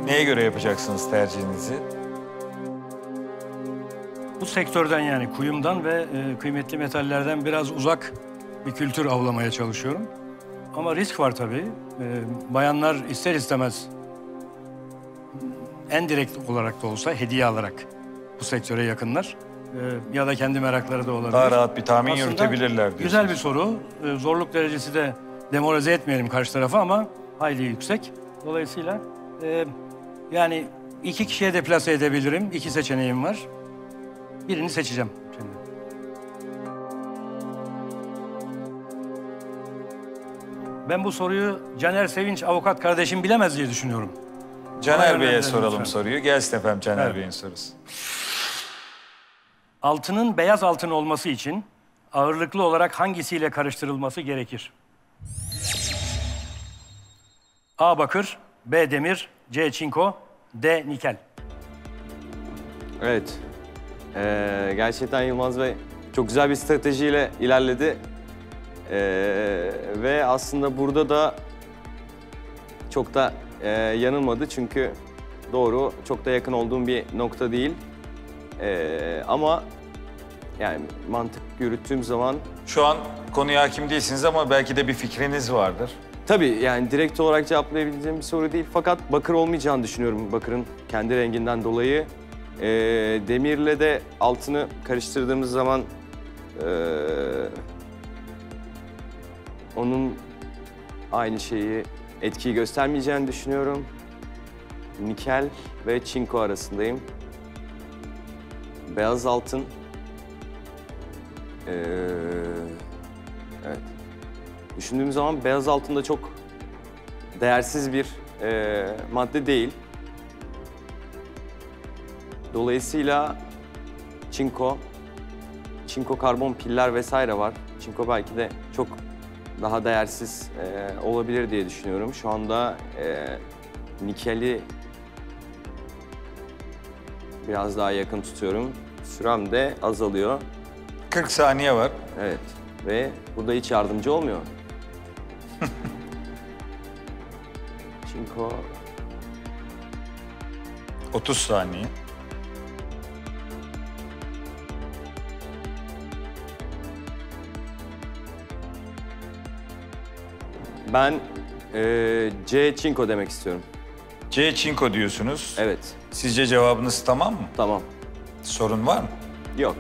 Neye göre yapacaksınız tercihinizi? Bu sektörden yani kuyumdan ve e, kıymetli metallerden biraz uzak bir kültür avlamaya çalışıyorum. Ama risk var tabii. E, bayanlar ister istemez en direkt olarak da olsa hediye alarak bu sektöre yakınlar. E, ya da kendi merakları da olabilir. Daha rahat bir tahmin Aslında yürütebilirler diyorsunuz. Güzel bir soru. E, zorluk derecesi de demoralize etmeyelim karşı tarafı ama hayli yüksek. Dolayısıyla e, yani iki kişiye deplase edebilirim. İki seçeneğim var. Birini seçeceğim. Ben bu soruyu Caner Sevinç avukat kardeşim bilemez diye düşünüyorum. Caner Bey'e soralım lütfen. soruyu. Gelsin efendim Caner Evet. Bey'in sorusu. Altının beyaz altın olması için ağırlıklı olarak hangisiyle karıştırılması gerekir? A. Bakır, B. Demir, C. Çinko, D. Nikel. Evet. Ee, gerçekten Yılmaz Bey çok güzel bir stratejiyle ilerledi. Ee, ve aslında burada da çok da e, yanılmadı çünkü doğru çok da yakın olduğum bir nokta değil. Ee, ama yani mantık yürüttüğüm zaman Şu an konuya hakim değilsiniz ama belki de bir fikriniz vardır. Tabii yani direkt olarak cevaplayabileceğim bir soru değil. Fakat bakır olmayacağını düşünüyorum bakırın kendi renginden dolayı. Ee, demirle de altını karıştırdığımız zaman ee, onun aynı şeyi etkiyi göstermeyeceğini düşünüyorum. Nikel ve çinko arasındayım. Beyaz altın. Ee, evet. Düşündüğüm zaman beyaz altın da çok değersiz bir e, madde değil. Dolayısıyla çinko, çinko karbon piller vesaire var. Çinko belki de çok daha değersiz e, olabilir diye düşünüyorum. Şu anda e, nikeli biraz daha yakın tutuyorum. Sürem de azalıyor. 40 saniye var. Evet. Ve burada hiç yardımcı olmuyor. Çinko 30 saniye. Ben eee, C Çinko demek istiyorum. C çinko diyorsunuz. Evet. Sizce cevabınız tamam mı? Tamam. Sorun var mı? Yok.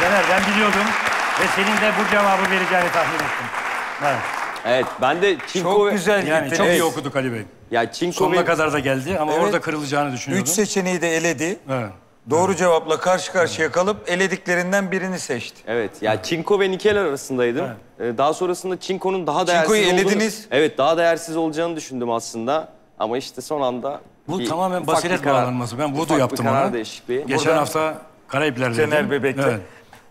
Caner ben biliyordum ve senin de bu cevabı vereceğini tahmin ettim. Evet. Evet ben de Çinko Çok ve... güzel Yani gittiniz. çok iyi Evet. okuduk Ali Bey. Ya Çinko Sonuna ve... kadar da geldi ama Evet. orada kırılacağını düşünüyordum. Üç seçeneği de eledi. Evet. Doğru cevapla karşı karşıya kalıp elediklerinden birini seçti. Evet ya Çinko ve Nikel arasındaydım. Ee, Daha sonrasında Çinko'nun daha değersiz Çinko'yu olduğunu... elediniz. Evet daha değersiz olacağını düşündüm aslında. Ama işte son anda... Bu bir tamamen basiret bağlanması. Ben voodoo yaptım ona. Geçen Burada- hafta Karayipler'deydim. Caner Bebek'te. Evet.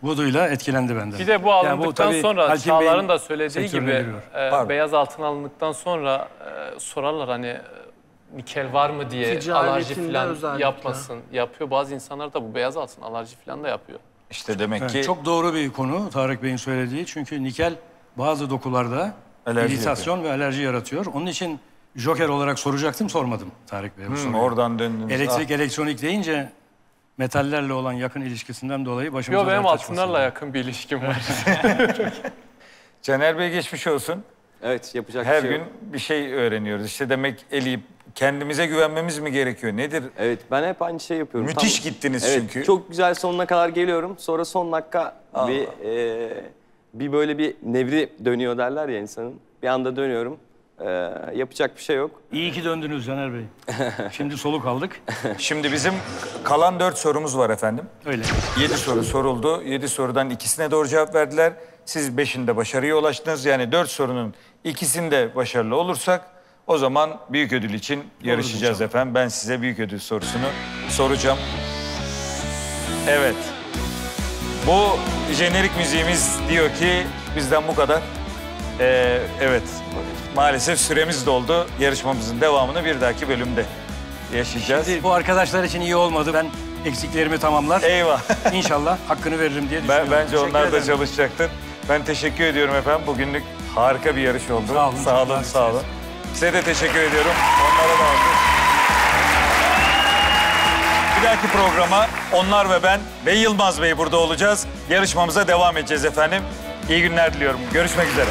Voodoo'yla etkilendi benden. Bir de bu Yani alındıktan tabii sonra Alpin Çağlar'ın Bey'in da söylediği gibi e, Pardon. beyaz altın alındıktan sonra e, sorarlar hani e, nikel var mı diye alerji falan özellikle. yapmasın. Yapıyor. Bazı insanlar da bu beyaz altın alerji falan da yapıyor. İşte demek Evet, ki çok doğru bir konu Tarık Bey'in söylediği. Çünkü nikel bazı dokularda Alerji iritasyon ve alerji yaratıyor. Onun için joker olarak soracaktım sormadım Tarık Bey'e bu Hmm, oradan döndünüz. Elektrik Ah. elektronik deyince metallerle olan yakın ilişkisinden dolayı başımıza Yok benim altınlarla yakın bir ilişkim var. Caner Bey geçmiş olsun. Evet yapacak Her bir şey gün yok. bir şey öğreniyoruz. İşte demek eleyip kendimize güvenmemiz mi gerekiyor? Nedir? Evet ben hep aynı şey yapıyorum. Müthiş gittiniz evet, çünkü. Çok güzel sonuna kadar geliyorum. Sonra son dakika Allah. bir e, bir böyle bir nevri dönüyor derler ya insanın. Bir anda dönüyorum. E, yapacak bir şey yok. İyi ki döndünüz Caner Bey. Şimdi soluk aldık. Şimdi bizim kalan dört sorumuz var efendim. Öyle. Yedi soru soruldu. Yedi sorudan ikisine doğru cevap verdiler. Siz beşinde başarıya ulaştınız. Yani dört sorunun ikisinde başarılı olursak o zaman büyük ödül için yarışacağız efendim. Ben size büyük ödül sorusunu soracağım. Evet. Bu jenerik müziğimiz diyor ki bizden bu kadar. Ee, evet. Maalesef süremiz doldu. Yarışmamızın devamını bir dahaki bölümde yaşayacağız. Şimdi bu arkadaşlar için iyi olmadı. Ben eksiklerimi tamamlar. Eyvah. İnşallah hakkını veririm diye Ben, düşünüyorum. bence Teşekkür onlar da çalışacaktır. Ben teşekkür ediyorum efendim. Bugünlük harika bir yarış oldu. Sağ olun, Sağ olun, sağ olun. Size de teşekkür ediyorum. Onlara da aldım. Bir dahaki programa onlar ve ben ve Yılmaz Bey burada olacağız. Yarışmamıza devam edeceğiz efendim. İyi günler diliyorum. Görüşmek üzere.